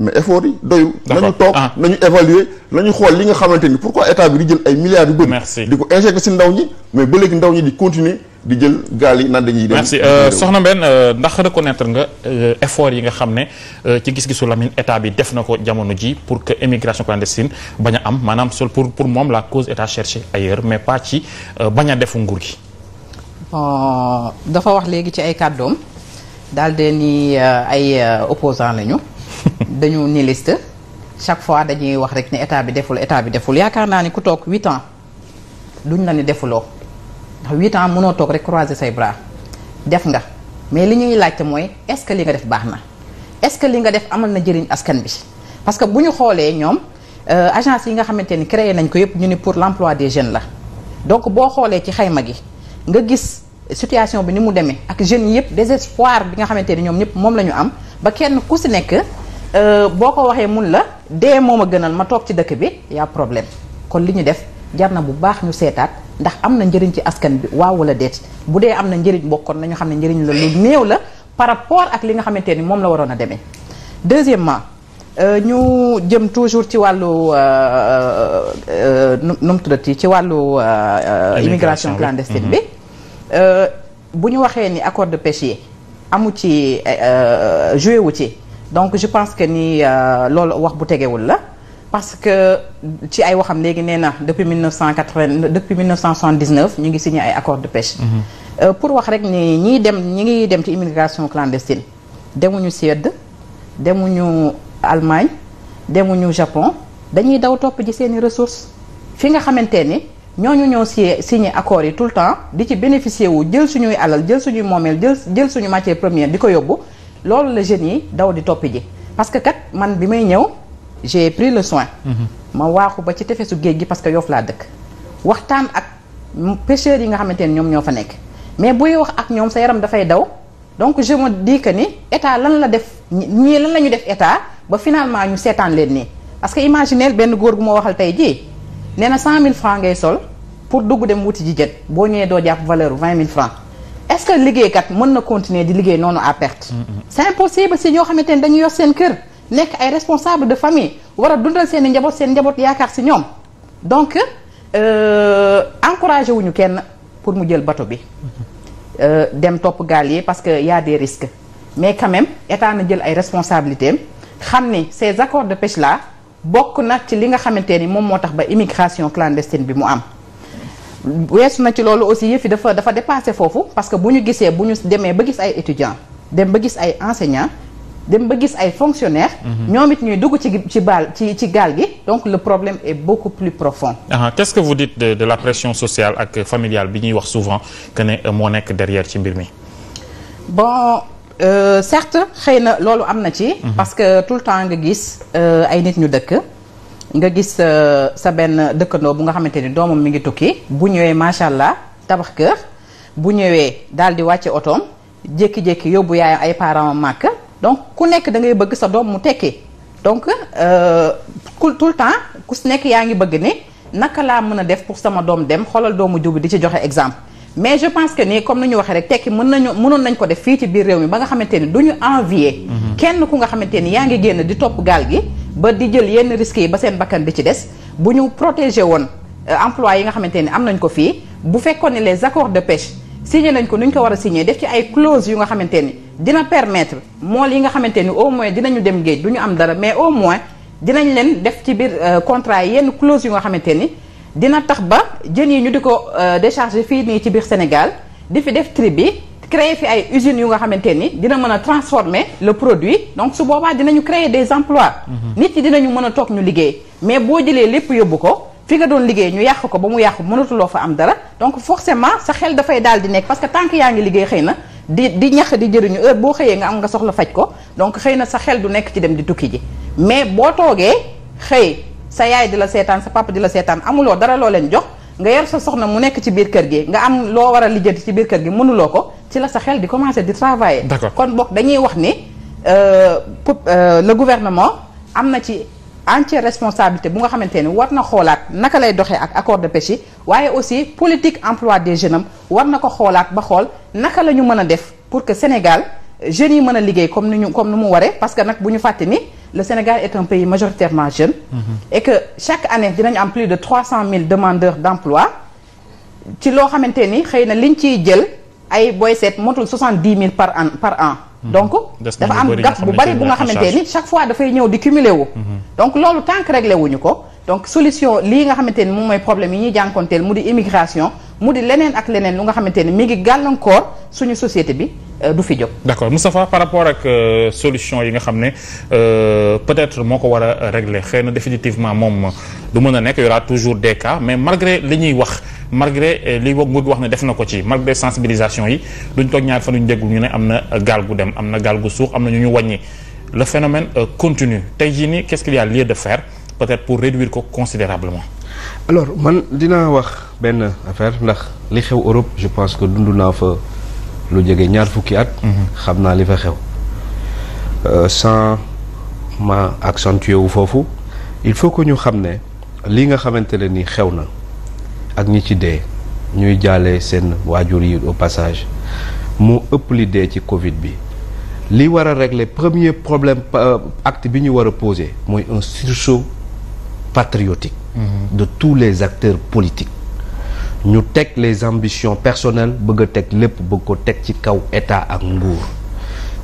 mais effort yi doyul. Nañu toog Ah. nañu évaluer nañu xool li nga xamante ni pourquoi état bi di jël ay milliards yu bëri. Merci. di ko injecter ci ndaw ñi mais ba léegi ndaw ñi di continuer di jël gaal yi naan dañuy dem merci. soxna Mbène ndax reconnaître nga euh, effort yi nga xam ne euh, ci gis-gisu Lamine état bi def na ko jamono ji pour que immigration clandestine bañ a am. Maanaam pour pour moom la cause est à chercher ailleurs mais pas ci euh, bañ a defu nguur gi. Bon dafa wax léegi ci ay kàddoom. Daal de ni euh, ay euh, opposants lañu. Dañu nihiliste chaque fois dañuy wax rek ne état bi deful état bi deful. Yaakaar naa ni ku toog huit ans duñ la ni defuloo. Ndax huit ans mënoo toog rek croiser say bras. Def nga. Mais li ñuy laajte mooy est-ce que li nga def baax na? Est-ce que li nga def amal na jëriñ askan bi? Parce que bu ñu xoolee ñoom agence yi nga xamante ni créé nañ ko yëpp ñu ni pour l'emploi des jeunes la. Donc boo xoolee ci xayma gi nga gis situation bi ni mu demee ak jeunes yëpp désespoir bi nga xamante ni ñoom ñëpp moom la ñu am ba kenn ku si nekk boo ko waxee mun la dee moom a gënal ma toog ci dëkk bi y'a problème. Kon li ñu def jar na bu baax ñu seetaat ndax am na njëriñ ci askan bi waaw wala déet. Bu dee am na njëriñ bokkoon nañu xam ne njëriñ la lu néew la par rapport ak li nga xamante ni moom la waroon a demee. Deuxièmement ñu jëm toujours ci wàllu nu mu tuddati ci wàllu immigration clandestine bi. Bu ñu waxee ni accord de pêche yi amu ci joué wu ci. Donc je pense que ni loolu wax bu tegewul la. Parce que ci ay waxam léegi nee na depuis 1980 depuis 1979 ñu ngi signé ay accord de pêche. Pour wax rek ni ñiy dem ñi ngi dem ci immigration clandestine. Demuñu Suède demuñu Allemagne demuñu Japon dañuy daw topp ji seeni ressources. Fi nga xamante ni ñooñu ñoo si signé accords yi tout le temps di ci bénéficier wu jël suñuy alal jël suñuy moomeel jël jël suñu matière première di ko yóbbu. Loolu la jeunes yi daw di topp ji. Parce que kat man bi may ñëw j'ai pris le soin. Ma waaxu ba ci tefesu géej gi parce que Yoff laa dëkk. Waxtaan ak pêcheurs yi nga xamante ni ñoom ñoo fa nekk. Mais buy wax ak ñoom sa yaram dafay daw donc je me dis que ni état lan la def ñii lan la ñu def état ba finalement ñu seetaan leen nii. Parce que imaginez benn góor gu ma waxal tey jii nee na 100000 francs ngay sol pour dugg dem wuti ji jën. Boo ñëwee doo jàpp valeur 20000 francs. Est-ce que liggéeykat mën na continuer di liggéey noonu à perte? c'est impossible si ñoo xamante ni dañu yor seen kër nekk ay responsable de famille war a dundal seen i njaboot seen njaboot yaakaar si ñoom. Donc encouragé wuñu kenn pour mu jël bateau bi. Dem topp gaal yi parce que y a des risques mais quand même état na jël ay responsabilités ni ces accords de pêche là bokk na ci li nga xamante ni moom moo ba immigration clandestine bi mu am. weesu na ci loolu aussi yëf yi dafa dafa dépassé foofu parce que bu ñu gisee bu ñu demee ba gis ay étudiants dem ba gis ay enseignants dem ba gis ay fonctionnaires. ñoom it ñuy dugg ci ci baal ci ci gaal gi donc le problème est beaucoup plus profond. Ah, qu'est-ce que vous dites de de la pression sociale ak familiale bi ñuy wax souvent que ne moo nekk derrière ci mbir mi? bon euh, certes xëy na loolu am na ci. parce que tout le temps nga gis ay nit ñu dëkk. nga gis sa benn dëkkandoo bu nga xamante ni doomam mi ngi tukki bu ñëwee macha allah tabax kër bu ñëwee daal di wàcce otoom jékki-jékki yóbbu yaayam ay parents màkk donc ku nekk da ngay bëgg sa doom mu tekki donc ku tout le temps ku si nekk yaa ngi bëgg ni naka laa mën a def pour sama doom dem xoolal doomu jubu di ci joxe exemple. mais je pense que ni comme ni ñu waxee rek tekki mën nañu mënoon nañ ko def fii ci biir réew mi ba nga xamante ni du ñu envier. kenn ku nga xamante ni yaa ngi génn di topp gaal gi. ba di jël yenn risques yi ba seen bakkan di ci des bu ñu protéger woon emploi yi nga xamante ni am nañ ko fii bu fekkoon ne les accords de pêche signé nañ ko nu ñu ko war a signé def ci ay clauses yu nga xamante ni dina permettre mool yi nga xamante ni au moins dinañu dem géej du ñu am dara mais au moins dinañ leen def ci biir contrat yenn clauses yu nga xamante ni dina tax ba jën yi ñu di ko décharger fii nii ci biir Sénégal di fi def tri bi créer fi ay usines yu nga xamante ni dina mën a transformer le produit. Donc su boobaa dinañu créer des emplois. Nit ñi dinañu mën a toog ñu liggéey. Mais boo jëlee lépp yóbbu ko fi nga doon liggéey ñu yàq ko ba mu yàqu mënatuloo fa am dara donc forcément sa xel dafay daal di nekk parce que tant que yaa ngi liggéey xëy na di di ñax di jëriñu heure boo xëyee nga am nga soxla faj ko donc xëy na sa xel du nekk ci dem di tukki ji mais boo toogee xëy sa yaay di la seetaan sa papa di la seetaan amuloo dara loo leen jox nga yor sa soxna mu nekk ci biir kër gi nga am loo war a lijjanti ci biir kër gi mënuloo ko ci la sa xel di commencer di travailler. D'accord. kon dañuy wax ni pour le gouvernement am na ci entière responsabilité bu nga xamante ni war na xoolaat naka lay doxee ak accord de pêche yi waaye aussi politique emploi des jeunes am war na ko xoolaat ba xool naka la ñu mën a def pour que Sénégal jeunes yi mën a liggéey comme ni ñu comme ni mu waree parce que nag bu ñu fàtte ni le Sénégal est un pays majoritairement jeune. et que chaque année dinañu am plus de 300 000 demandeurs d'emploi ci loo xamante ni xëy na liñ ciy jël ay booy seet motul 70 000 par an par an. Donc Des na dafa am gap bu bari bu nga xamante ni chaque fois dafay ñëw di cumuler wu. donc loolu tant que réglé wuñu ko. Donc solution lii nga xamante ni moom mooy problème yi ñuy jànkonteel mu di immigration mu di ak lu nga mi ngi suñu société euh, d'accord. Par rapport ak euh, solution euh, peut-être moo ko war a régler définitivement du mën a nekk y aura toujours des cas mais malgré li wax malgré li nguur gi wax malgré sensibilisation yi duñ ñaar ñu déglu ñu gu le phénomène continue. Qu'est-ce qu'il y a lieu de faire peut-être pour réduire considérablement? Alors man dinaa wax benn affaire ndax li xew Europe je pense que dund naa fa lu jege ñaar fukki at. xam naa li fa xew. Euh, sans ma accentuer wu foofu il faut que ñu xam ne nga xamante ne ni xew na ak ñi ci dee ñuy jaale seen waajur yi au passage moo ëpp li dee ci Covid bi li war a régler premier problème acte bi ñu war a poser mooy un sursaut patriotique. De tous les acteurs politiques. ñu teg les ambitions personnelles bëgg a teg lépp bëgg ko teg ci kaw état ak nguur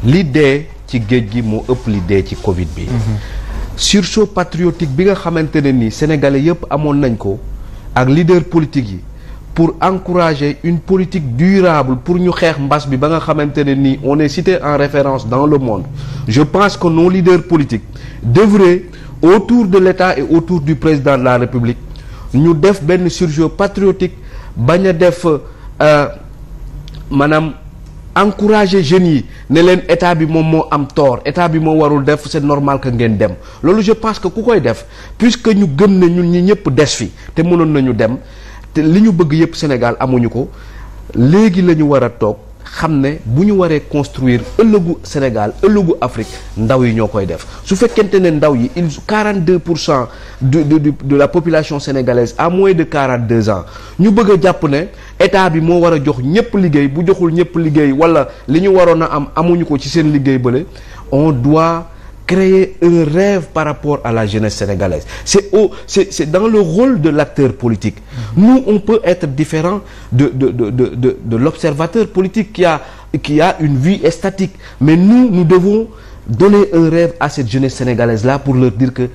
li dee ci géej gi moo ëpp li dee ci Covid bi. sursaut patriotique bi nga xamante ne ni sénégalais yëpp amoon nañ ko ak leader politique yi pour encourager une politique durable pour ñu xeex mbas bi ba nga xamante ne ni on est cité en référence dans le monde je pense que nos leaders politiques devraient autour de l'État et autour du président de la République. Ñu def benn sursaut patriotique bañ a def maanaam encourager jeunes yi ne leen état bi moom moo am tort état bi moo warul def c'est normal que ngeen dem. Loolu je pense que ku koy def puisque ñu gëm ne ñun ñi ñëpp des fi te mënoon nañu dem te li ñu bëgg yëpp Sénégal amuñu ko léegi la ñu war a toog xam ne bu ñu waree construire ëllëgu Sénégal Afrique ndaw yi ñoo def. Su fekkente ne ndaw yi il 42 pour cent de de la population sénégalaise à moins de 42 ans ñu bëgg a jàpp ne état bi moo war a jox ñëpp liggéey bu joxul wala on doit créer un rêve par rapport à la jeunesse sénégalaise. C'est c'est dans le rôle de l'acteur politique. Nous on peut être différent de de de de de de l'observateur politique qui a qui a une vie statique. Mais nous nous devons donner un rêve à cette jeunesse sénégalaise là pour leur dire que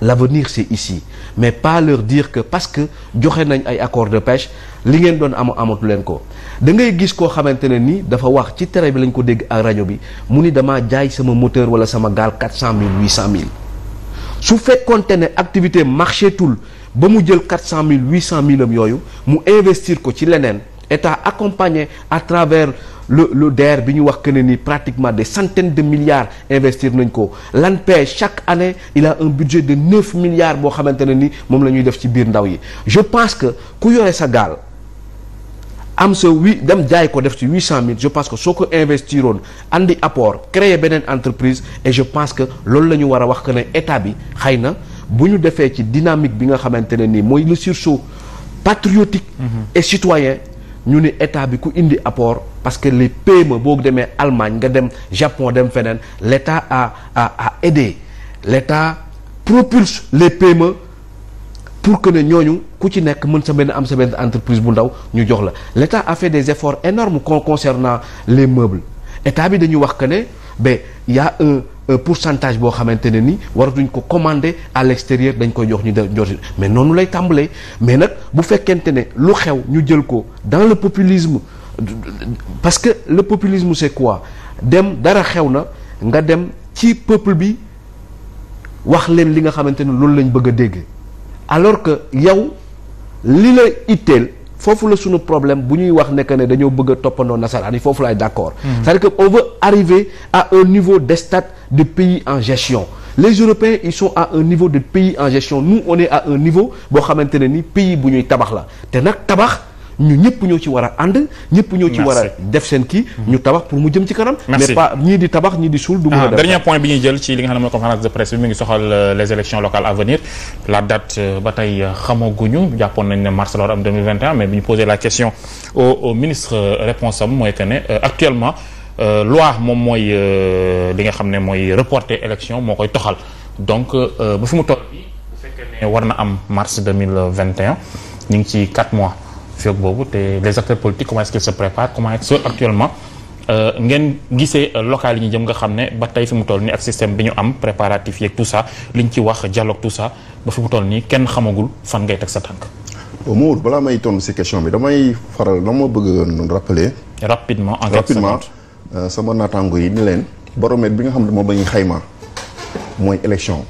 l'avenir c'est ici. Mais pas leur dire que parce que joxe nañ ay accords de pêche li ngeen doon am amatu leen ko. Da ngay gis koo xamante ni dafa wax ci télé bi lañ ko dégg moteur wala sama gaal quatre cent mille huit activité marché tul ba mu jël quatre cent mille huit cent mille am mu investir ko ci état accompagné à travers le le DER bi ñu wax que ne ni pratiquement des centaines de milliards investir nañ ko. l'ANPEJ chaque année il a un budget de neuf milliards boo xamante ne ni moom la ñuy def ci biir ndaw yi. Je pense que ku yore sa gaal am sa huit dem jaay ko def ci huit cent mille je pense que soo ko investiroon andi apport créer beneen entreprise et je pense que loolu la ñu war a wax que ne état bi xëy na bu ñu defee ci dynamique bi nga xamante ne nii mooy le sursaut patriotique et citoyen ñu ne état bi ku apport parce que les PME boo demee Allemagne nga Japon dem a a a aidé. L'état propulse les PME pour que ne ñooñu ku ci nekk mën sa benn am sa benn a fait des efforts énormes con concernant les meubles. État bi dañuy wax que ba y a un un pourcentage boo xamante ne ni waratuñ ko commander à l'extérieur dañ koy jox ñu de mais noonu lay tàmbalee. Mais nag bu fekkente ne lu xew ñu jël ko dans le populisme parce que le populisme c'est quoi? Dem dara xew na nga dem ci peuple bi wax leen li nga xamante ne loolu lañ bëgg a dégg. Alors que yow li la foofu la sunu problème bu ñuy wax nekk ne dañoo bëgg a toppandoo nasaraan yi foofu laay d'accord. C'est-à-dire que on veut arriver à un niveau d'état de pays en gestion. Les Européens ils sont à un niveau de pays en gestion. Nous on est à un niveau boo xamante ne ni pays bu ñuy tabax la. Te tabax ñu ñëpp ñoo ci war a ànd ñëpp ñoo ci war a def seen kii ñu tabax pour mu jëm ci kanam. Mais pas ñii di tabax ñii di suul du mën a def dernier point bi ñuy jël ci li nga xam ne mooy conférence de presse bi mi ngi soxal les élections locales à venir. La date ba tey xamaguñu jàppoon nañ ne mars la war am 2021 mais bi ñu posé la question au au ministre réponse am mooy que ne actuellement loi moom mooy li nga xam ne mooy reporter élection moo koy toxal. Donc ba fi mu toll bi bu fekkee ne war na am mars 2021 ñu ngi ci 4 mois fii boobu te les acteurs politiques comment est-ce qu'ils se préparent comment est-ce que actuellement ngeen gisee local yi ñu jëm nga xam ne ba tey fi mu toll nii ak système bi ñu am préparatif yeeg tout ça li ñu ci wax dialogue tout ça ba fi mu toll nii kenn xamagul fan ngay teg sa tànk. Maodo balaa may tontu ci question bi damay faral dama bëgg rappeler. rapidement en rapidement sama naataango yi ni leen. baromètre bi nga xam ne moom la ñuy xayma mooy élection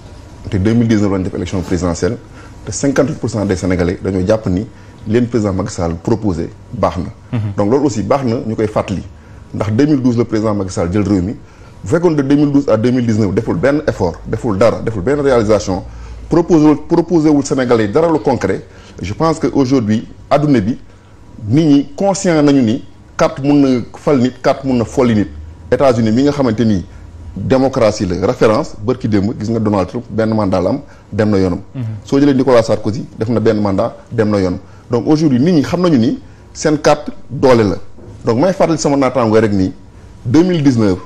te 2019 lañ def élection présidentielle te 58 pour cent des sénégalais dañoo jàpp ni. Leen président Macky Sall proposé baax na. donc loolu aussi baax na ñu koy fàttali. Ndax 2012 le président Macky Sall jël réew mi. Bu fekkoon de 2012 à 2019 deful benn effort deful dara deful benn réalisation proposé proposé wul Sénégalais dara lu concret je pense que aujourd'hui adduna bi nit ñi conscient nañu ni carte mun na fal nit carte mun na folli nit. États-Unis mi nga xamante ni démocratie la référence bërki démb gis nga Donald Trump benn mandat la am dem na yoonam. soo jëlee Nicolas Sarkozy def na benn mandat dem na yoonam donc aujourd'hui nit ñi xam nañu ni seen carte doole la donc may fàttali sama naataango rek nii 2019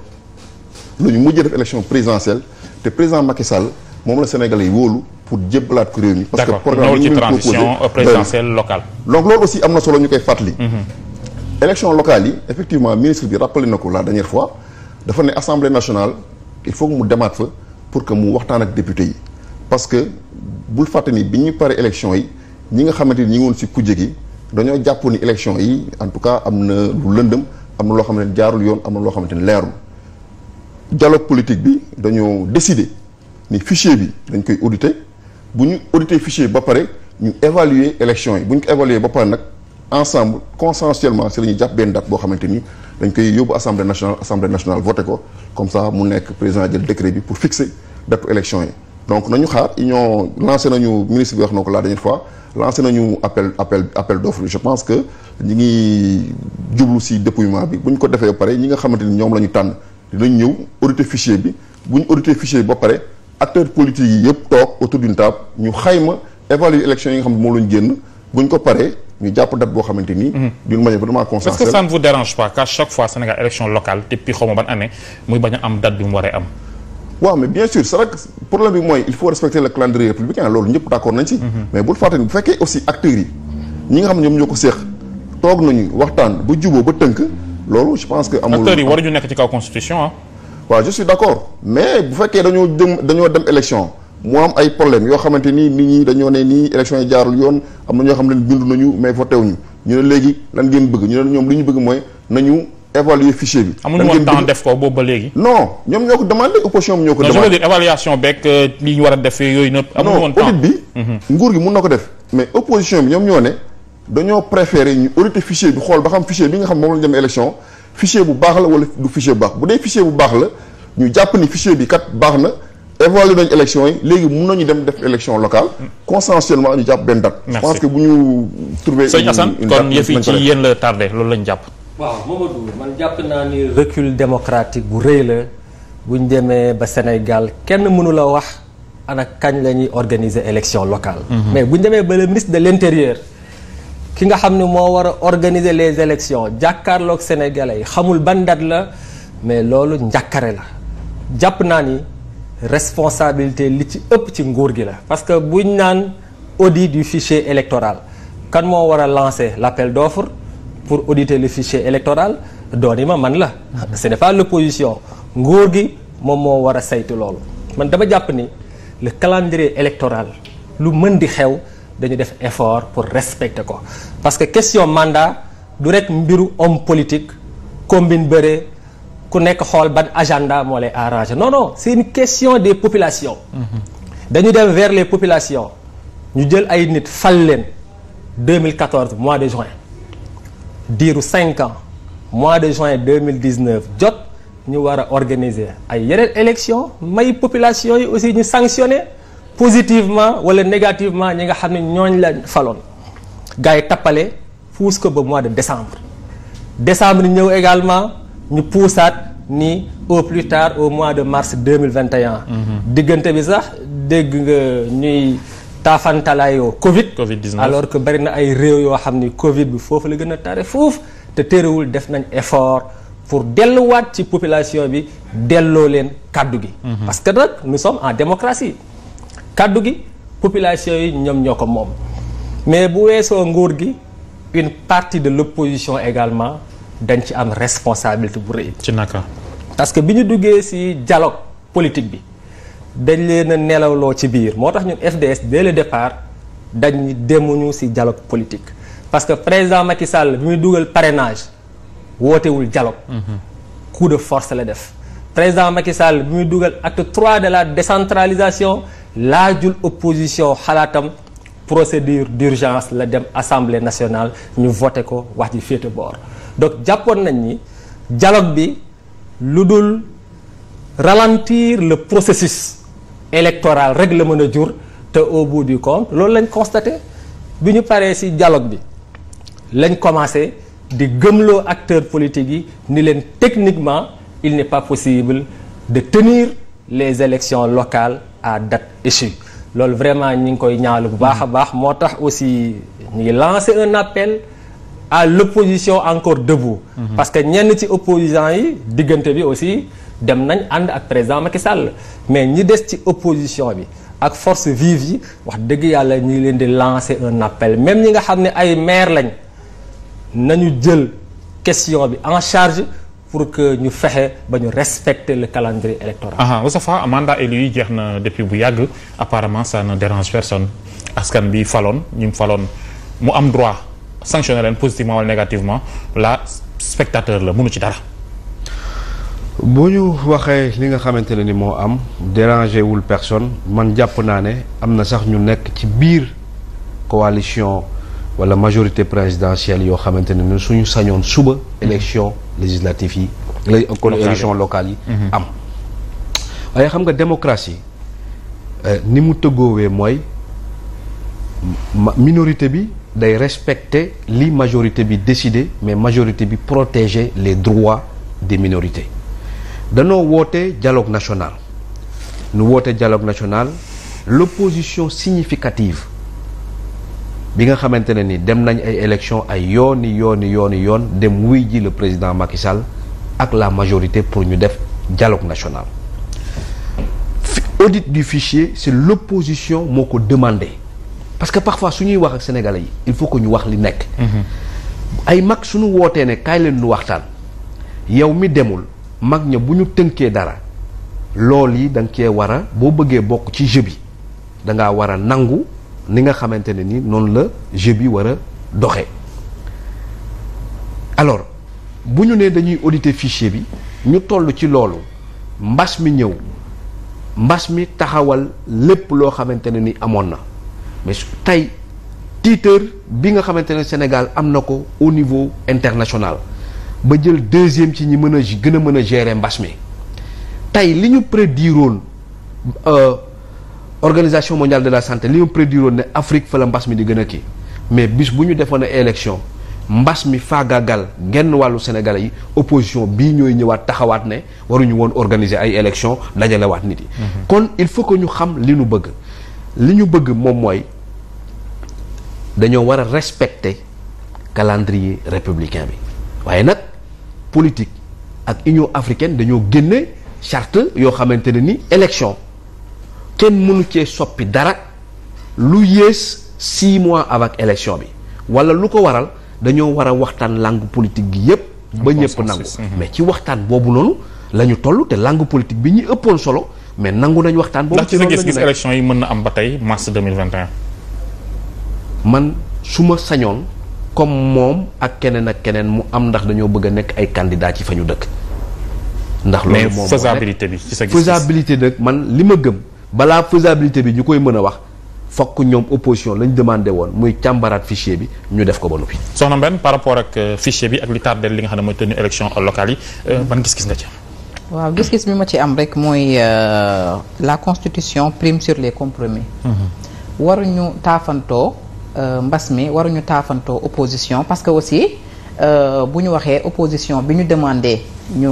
la ñu mujjee def élection présidentielle te président Macky Sall moom la Sénégalais yi wóolu pour jébbalaat ko réew mi. parce que programme bi ñu transition présidentielle locale. donc loolu aussi am na solo ñu koy fàttali. élection locale yi effectivement ministre bi rappelé na ko la dernière fois dafa ne assemblée nationale il faut que mu demaat fa pour que mu waxtaan ak député yi parce que bul fàtte ni bi pare élection yi ñi nga xamante ni ñi ngi woon si kujje gi dañoo jàpp ni élection yi en tout cas am na lu lëndëm am na loo xamante ni jaarul yoon am na loo leerul. Dialogue politique bi dañoo décider ni fichier bi dañ koy auditer. Bu auditer fichier ba pare ñu évaluer élection yi. Bu ko évaluer ba pare nag ensemble consensuellement si la ñuy jàpp benn date boo xamante ni dañ koy yóbbu assemblée nationale assemblée nationale voté ko. Comme ça mu nekk président jël décret bi pour fixer date élection yi donc nañu xaar union lancé nañu ministre bi wax na ko la dernière fois lancé nañu appel appel appel d'offre je pense que ñi ngi jublu si dépouillement bi bu ñu ko defee ba pare ñi nga xamante ni ñoom la ñu tànn dinañ ñëw auditer fichier bi bu ñu auditer fichier bi ba pare acteurs politiques yi yëpp toog autour d'une table ñu xayma évaluer élection yi nga xam ne moom la ñu génn bu ñu ko paree ñu jàpp date boo xamante ni. d'une manière vraiment est-ce que consensuelle. ça ne vous dérange pas qu'à chaque fois Sénégal élection locale depuis xaw ma ban année muy bañ a am date bi mu waree am? Waaw mais bien sûr c'est vrai que problème bi mooy il faut respecter le calendrier républicain loolu ñëpp d'accord nañ ci. mais bul fàtte bu fekkee aussi acteurs yi ñi nga xam ne ñoom ñoo ko séq toog nañu waxtaan ba juboo ba tënk loolu je pense que. amul acteurs yi waruñu nekk ci kaw constitution ah. waaw je suis d'accord mais bu fekkee dañoo dem dañoo dem élection mu am ay problème yoo xamante ni nit ñi dañoo ne nii élection yi jaarul yoon am na ñoo xam ne bindu nañu mais voté wuñu ñu ne léegi lan ngeen bëgg ñu ne ñoom li ñu bëgg mooy nañu évaluer fichier bi. amuñu lan woon ngeen temps bëgg def ko boobu ba léegi. non ñoom ñoo ko demandé opposition bi ñoo ko non je veux demandé. dire évaluation beeg euh, li ñu war a def yooyu noonu. amuñu non woon temps audit bi. nguur gi mun na ko def. mais opposition bi ñoom ñoo ne dañoo préféré ñu auditer fichier bi xool ba xam fichier bi nga xam moom la ñu dem élection fichier bu baax la wala du fichier bu baax bu dee fichier bu baax la ñu jàpp ni fichier bi kat baax na élection yi léegi mun nañu dem def élection locale consensuellement ñu jàpp benn date. je pense que bu ñu trouver kon yëf yi ci yéen la tardé loolu lañ jàpp. Waaw Mamadou man jàpp naa ni recul démocratique bu rëy la. Bu ñu demee ba Sénégal kenn mënu la wax ana kañ la ñuy organiser élection locale. mais bu ñu demee ba le ministre de l'intérieur ki nga xam ne moo war a organiser les élections jàkkaarloog sénégalais yi xamul ban date la mais loolu njàkkare la. Jàpp naa ni responsabilité li ci ëpp ci nguur gi la. Parce que buñ naan audit du fichier électoral kan moo war a lancer l'appel d'offre pour auditer le fichier électoral dooni ma man la. Ce n'est pas l'opposition. Nguur gi moom moo war a saytu loolu. Man dama jàpp ni le calendrier électoral lu mën di xew dañu def effort pour respecter ko. Parce que question mandat du rek mbiru homme politique combine bëre ku nekk xool ban agenda moo lay arranger. Non non c'est une question des populations. Dañu dem vers les populations. Ñu jël ay nit fal leen 2014 mois de juin diiru 5 ans mois de juin 2019 jot ñu war a organiser ay yeneen élections may population yi aussi ñu sanctionner positivement wala négativement ñi nga xam ne ñooñ la faloon. Gars yi tappale pousse ko ba mois de décembre. Décembre ñëw également ñu puusaat ni au plus tard au mois de mars 2021 diggante bi sax dégg nga ñuy taafantalaayoo Covid. Covid-19. alors que bari na ay réew yoo xam ni Covid bi foofu la gën a tare foofu te téerewul def nañ effort pour delluwaat ci population bi delloo leen kàddu gi. Parce que nag nous sommes en démocratie. Kàddu gi population yi ñoom ñoo ko moom. Mais bu weesoo nguur gi une partie de l'opposition également dañ ci am responsabilité bu rëy. Ci naka. parce que bi ñu duggee ci dialogue politique bi dañ leen a nelawloo ci biir. Moo tax ñun FDS dès le départ dañ demuñu ci dialogue politique. Parce que président Macky Sall bi muy dugal parrainage wootewul dialogue. Coup de force la def. Président Macky Sall bi muy dugal acte 3 de la décentralisation laajul opposition xalaatam procédure d'urgence la dem assemblée nationale ñu voté ko wax ji féete boor. Donc jàppoon nañ ni dialogue bi lu dul ralentir le processus électoral rek la mën a jur te au bout du compte loolu lañ constaté. Bi ñu paree ci dialogue bi lañ commencé di gëmloo acteurs politiques yi ni leen techniquement il n'est pas possible de tenir les élections locales à date échue. Loolu vraiment ñi ngi koy ñaawlu bu baax a baax. Moo tax aussi ñu ngi lancer un appel à l'opposition encore debout. Parce que ñenn ci opposants yi diggante bi aussi dem nañ ànd ak président Macky Sall. Mais ñi des ci opposition bi ak force vive yi wax dëgg lancer un appel. Même ñi nga xam ne ay maire lañ nañu jël question en charge pour que ñu fexe ñu respecter le calendrier électoral. aha Moustapha mandat élu depuis bu apparemment ça ne dérange personne. Askan bi faloon ñi mu faloon mu am droit sanctionner positivement wala négativement. La spectateur la. Bu ñu waxee li nga xamante ne ni moo am dérangé wul personne. Man jàpp naa ne am na sax ñu nekk ci biir coalition wala majorité présidentielle yoo xamante ne ni suñu sañoon suba élection législative yi kon élection locale yi am. Waaye xam nga démocratie ni mu tëggoowee mooy minorité bi day respecter li majorité bi décider mais majorité bi protéger les droits des minorités danoo woote dialogue national. Nu woote dialogue national l'opposition significative bi nga xamante ne ni dem nañ ay élections ay yooni yooni yooni yoon dem wuy ji le président Macky Sall ak la majorité pour ñu def dialogue national. Audit du fichier c'est l'opposition moo ko demandé parce que parfois su ñuy wax ak sénégalais yi il faut que ñu wax li nekk. Ay mag suñu wootee ne kaay leen nu waxtaan. Yow mi demul mag ña bu ñu tënkee dara lool yi da nga cee war a boo bëggee bokk ci jeu bi da ngaa war a nangu ni nga xamante ne ni noonu la jeu bi war a doxee alors bu ñu nee dañuy auditer fichier bi ñu toll ci loolu mbas mi ñëw mbas mi taxawal lépp loo xamante ne ni amoon na. Mais tey tiiteur bi nga xamante ne Sénégal am na ko au niveau international. Ba jël deuxième ci ñi mën a gën a mën a gérer mbas mi tey li ñu prédiroon organisation mondiale de la santé li ñu prédiroon ne Afrique fa la mbas mi di gën a kii mais bis bu ñu defoon élection mbas mi faagaagal genn wàllu Sénégalais yi opposition bii ñooy ñëwaat taxawaat ne waruñu woon organiser ay élection dajalewaat nit yi. kon il faut que ñu xam li ñu bëgg. li ñu bëgg moom mooy dañoo war a respecter calendrier républicain bi waaye nag politique ak Union africaine dañoo génne charte yoo xamante ne ni élection kenn mënu cee soppi dara lu yées six mois avec élection bi wala lu ko waral dañoo war a waxtaan langue politique gi yépp ba ñëpp nangu. mais ci waxtaan boobu noonu la ñu toll te langue politique bi ñu ëppoon solo mais nangu nañ waxtaan boobu ndax ci sa gis-gis élection yi mën na am ba tey mars 2021 man su ma sañoon comme moom ak keneen ak keneen mu am ndax dañoo bëgg a nekk ay candidats ci fa ñu dëkk. ndax loolu moom faisabilité bi ci sa gis-gis. Faisabilité nag man li ma gëm balaa faisabilité bi ñu koy mën a wax fokk ñoom opposition lañ demandé woon muy càmbaraat fichier bi ñu def ko ba noppi. soxna Mbène par rapport ak fichier bi ak li tardé li nga xam ne mooy tenue élection locale yi ban gis-gis nga ci waaw gis-gis bi ma ci am rek mooy la constitution prime sur les compromis. Waruñu taafantoo mbas mi waruñu taafantoo opposition parce que aussi bu ñu waxee opposition bi ñu demandé ñu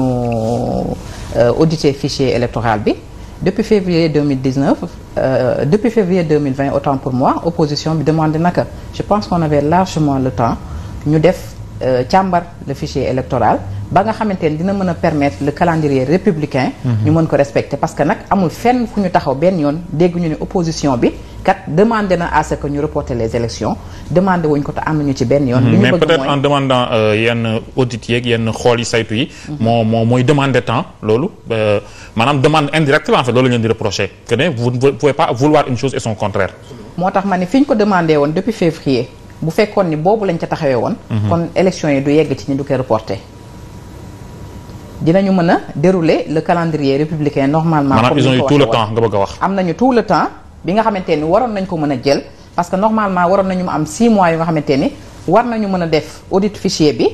auditer fichier électoral bi depuis février 2019 euh, depuis février 2020 autant pour moi opposition bi demandé naka je pense qu'on avait largement le temps ñu def càmbar le fichier électoral ba nga xamante ne dina mën a permettre le calendrier républicain. Ñu mën ko respecter parce que nag amul fenn fu ñu taxaw benn yoon dégg ñu ne opposition bi kat demandé na à ce que ñu reporter les élections demandé wuñ ko te nañu ci benn yoon. Li ñu mais peut-être en demandant euh, yenn audit yeeg yenn xool yi saytu yi moo moo mooy demander temps loolu euh, maanaam demande indirecte la en fait loolu la ngeen di reprocher. Que ne vous ne pouvez pas vouloir une chose et son contraire. Moo tax ma ne fi ñu ko demandé woon depuis février bu fekkoon ni boobu lañ ca taxawee woon kon élection yi du yegg ci ni du koy reporté dinañu mën a dérouler le calendrier républicain normalement maanaam comme ils ont eu tout le temps nga bëgg a wax. Am nañu tout le temps bi nga xamante ni waroon nañ ko mën a jël parce que normalement waroon nañu am 6 mois yu nga xamante ni war nañu mën a def audit fichier bi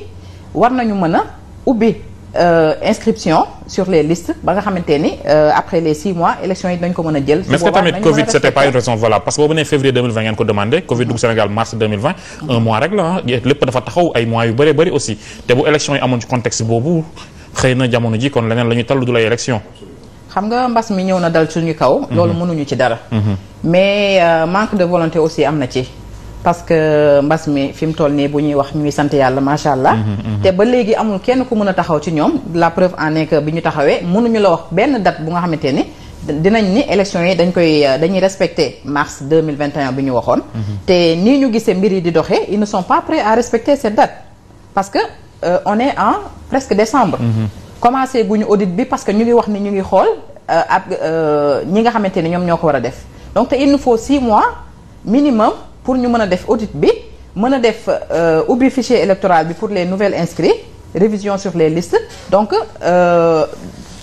war nañu mën a ubbi euh, inscription sur les listes ba nga xamante ni euh, après les six mois élections yi dañ ko mën a jël. mais est-ce que tamit Covid c'était pas une raison? Voilà parce que boobu février 2020 ngeen ko demandé Covid dugg Sénégal mars 2020 un mois rek la lépp dafa taxaw ay mois yu bëree bëri aussi. Te bu élection yi amoon ci contexte boobu xëy na jamono ji kon leneen la ñuy tal du lay élection xam nga mbas mi ñëw na dal suñu kaw. loolu mënuñu ci dara. mais euh, manque de volonté aussi am na ci. parce que mbas mi fi mu toll nii bu ñuy wax ñuy sant yàlla macha allah. te ba léegi amul kenn ku mën a taxaw ci ñoom la preuve en est que bi ñu taxawee mënuñu la wax benn date bu nga xamante ni dinañ ni élection yi dañ koy euh, dañuy respecter mars 2021 bi ñu waxoon. te nii ñu gisee mbir yi di doxee ils ne sont pas prêts à respecter cette date parce que euh, on est en presque décembre. Commencé guñu audit bi parce que ñu ngi wax ni ñu ngi xool euh, ak euh, ñi nga xamante ni ñoom def. Donc te il nous faut six mois minimum pour ñu mën a def audit bi mën a def euh, ubbi fichier électoral bi pour les nouvelles inscrits révision sur les listes. Donc euh,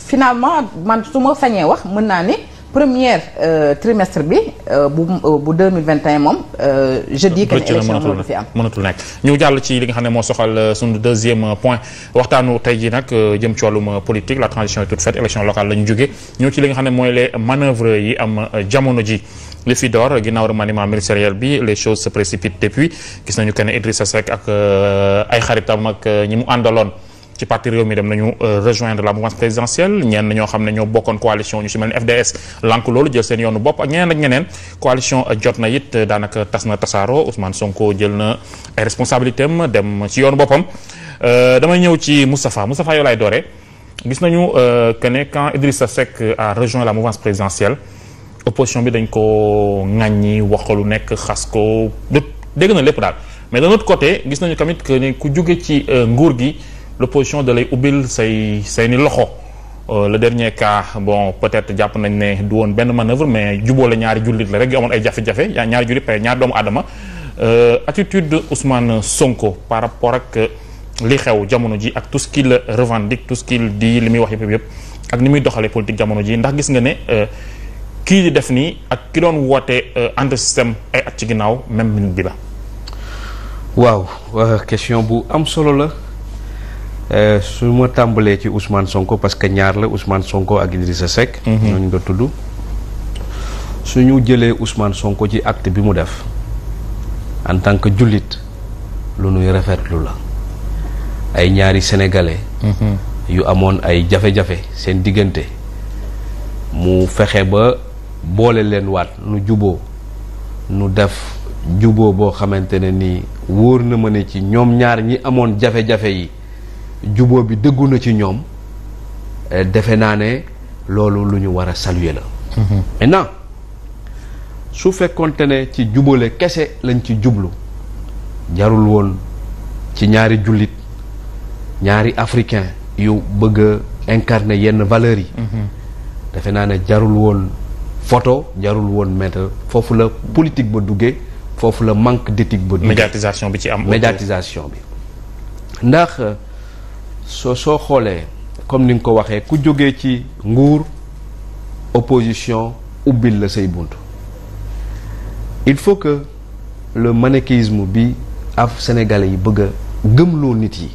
finalement man su ma sañee wax mën naa ni première euh, trimestre bi euh, bu bu 2021 moom euh, je dis que élection mënatul mënatu fi am. mënatul nekk. Ñu jàll ci li nga xam ne moo soxal sunu deuxième point. Waxtaanu tey jii nag jëm ci wàllum politique la transition est toute faite élection locale la ñu jógee ñëw ci li nga xam ne mooy les manœuvres yi am jamono ji. Li fi door ginnaaw remaniement ministériel bi les choses se précipitent depuis. Gis nañu que ne Idrissa Seck ak ay xaritam ak ñi mu àndaloon ci parti réew euh, rejoindre la mouvance présidentielle. Ne coalition FDS lank loolu coalition euh, jot na tas na Ousmane Sonko jël na ay responsabilités am dem ci yoonu Euh, Moustapha. Ne a rejoint la mouvance présidentielle opposition bi dañ ko ko. Mais d'un autre côté gis nañu tamit que ni ku l'opposition da lay ubbil say say ni loxo. Euh, le dernier cas bon peut-être jàpp nañ ne du woon benn manœuvre mais juboo la ñaari jullit la rek yu amoon ay jafe-jafe ñaari jullit pare ñaari doomu aadama. Euh, attitude de Ousmane Sonko par rapport ak euh, li xew jamono ji ak tout ce qu'il revendique tout ce qu'il li muy wax yëpp yëpp ak ni muy doxalee politique jamono ji. Ndax gis nga ne kii di def nii ak ki doon woote entre système ay at ci ginnaaw même minute bi la. waaw question bu am solo la. Su ma tàmbalee ci Ousmane Sonko parce que ñaar la Ousmane Sonko ak Idrissa Seck. ñooñu nga tudd. Su ñu jëlee Ousmane Sonko ci acte bi mu def en tant que jullit lu nuy rafetlu la. Ay ñaari sénégalais. yu amoon ay jafe-jafe seen diggante. Mu fexe ba boole leen waat nu juboo. Nu def juboo boo xamante ne nii wóor na ma ne ci ñoom ñaar ñi amoon jafe-jafe yi juboo bi dëggu na ci ñoom eh, defe naa ne loolu lu ñu war a saluer la. Maintenant su fekkonte ne ci jubale kese lañ ci jublu jarul woon ci ñaari jullit ñaari africain yu bëgg a incarner yenn valeurs yi. Defe naa ne jarul woon photo jarul woon mettre foofu la politique ba duggee foofu la manque d'éthique ba duggee. Médiatisation bi ci am. médiatisation bi. Ndax soo soo xoolee comme ni nga ko waxee ku jógee ci nguur opposition ubbil la say bunt. Il faut que le manichéisme bi af sénégalais yi bëgg gëmloo nit yi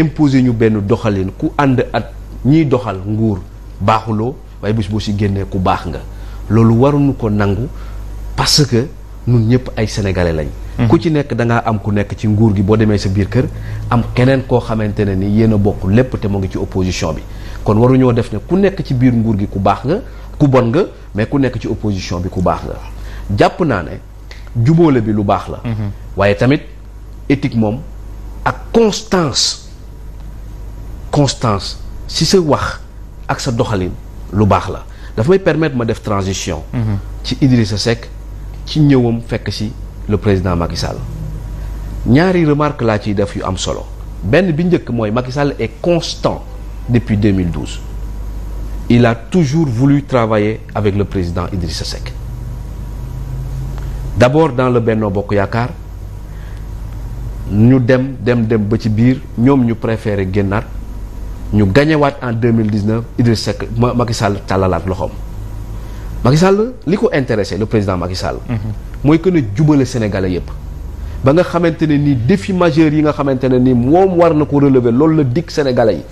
imposer ñu benn doxalin ku ànd at ñiy doxal nguur baaxuloo waaye bis boo si génnee ku baax nga. Loolu waruñu ko nangu parce que ñun ñëpp ay sénégalais lañ. ku ci nekk da ngaa am ku nekk ci nguur gi boo demee sa biir kër am keneen koo xamante ne ni yéen a bokk lépp te mu ngi ci opposition bi kon waruñoo def ne ku nekk ci biir nguur gi ku baax nga ku bon nga mais ku nekk ci opposition bi ku baax nga jàpp naa ne jubóole bi lu baax la. waaye tamit éthique moom ak constance constance si sa wax ak sa doxalin lu baax la dafa may permettre ma def transition. ci Idrissa Seck ci ñëwam fekk si le président Macky Sall. Ñaari remarque laa ciy def yu am solo. Bi est constant depuis 2012 il a toujours voulu travailler avec le président Idrissa Seck. D'abord dans le Benno Bokk Yaakaar ñu dem dem dem ba ci biir ñoom ñu préféré génnaat ñu gañewaat en 2019 Idrissa Seck Ma Macky Sall tàllalaat Macky Sall li ko intéressé le président Macky Sall. mooy que ne jubale sénégalais yépp. Ba nga xamante ne ni défi majeur yi nga xamante ne ni moom war na ko relever loolu la dig sénégalais yi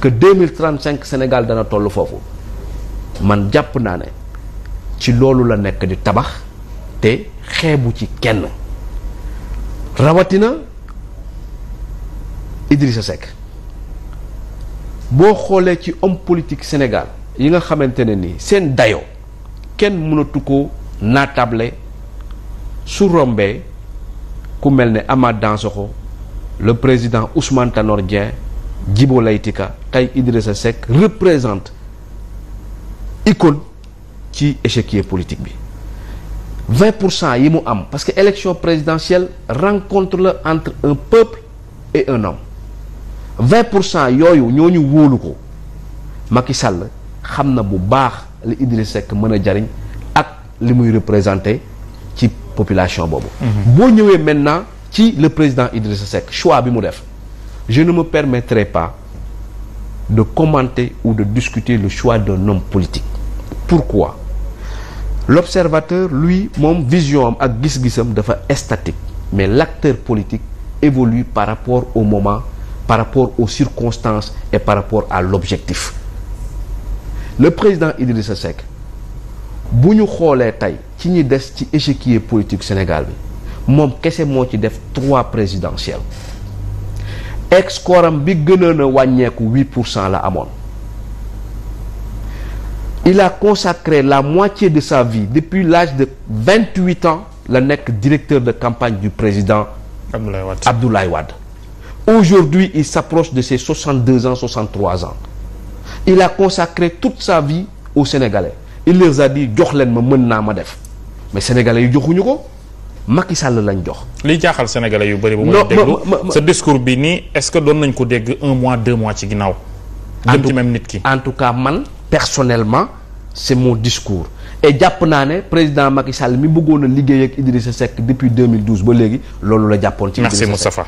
que 2035 Sénégal dana toll foofu. Man jàpp naa ne ci loolu la nekk di tabax te xeebu ci kenn. Rawatina Idrissa Seck. Boo xoolee ci homme politique Sénégal yi nga xamante ne ni seen dayoo kenn mënatu ko naatable su rombee ku mel le président Ousmane Tanor Dieng Djibo Leyti Ka Idrissa Seck représente icône ci échiquier politique bi. 20 pour cent yi mu am parce que élection présidentielle rencontre entre un peuple et un homme. 20 pour cent yooyu wóolu ko. Macky Sall na bu baax li Idrissa Seck mën a jariñ ak li muy ci population boobu. boo ñëwee maintenant ci le président Idrissa Seck choix bi mu def je ne me permettrai pas de commenter ou de discuter le choix d'un homme politique. Pourquoi? L'observateur lui moom vision am ak gis-gisam dafa statique mais l'acteur politique évolue par rapport au moment par rapport aux circonstances et par rapport à l'objectif le président Idrissa Seck bu ñu xoolee tey ci ñi des ci échiquier politique Sénégal bi moom kese moo ci def trois présidentielles. Ex scoram bi gënoon a wàññeeku huit pour cent la amoon. Il a consacré la moitié de sa vie depuis l'âge de vingt-huit ans la nekk directeur de campagne du président Abdoulaye Wade. Abdoulaye Wade. Aujourd'hui il s'approche de ses soixante-deux ans soixante-trois ans il a consacré toute sa vie aux Sénégalais. Il leur a dit jox leen ma mën naa ma def. Mais Sénégalais yu joxuñu ko. Macky Sall lañ jox. Li jaaxal sénégalais yu bëri bu ma déglu sa discours bi nii est-ce que doon nañ ko dégg un mois deux mois ci ginnaaw? Jëm ci même nit ki. en tout cas man personnellement c'est mon discours. Et jàpp naa ne président Macky Sall mi bëggoon a liggéey ak Idrissa Seck depuis 2012 ba léegi loolu la jàppoon ci merci Idrissa Seck. Moustapha.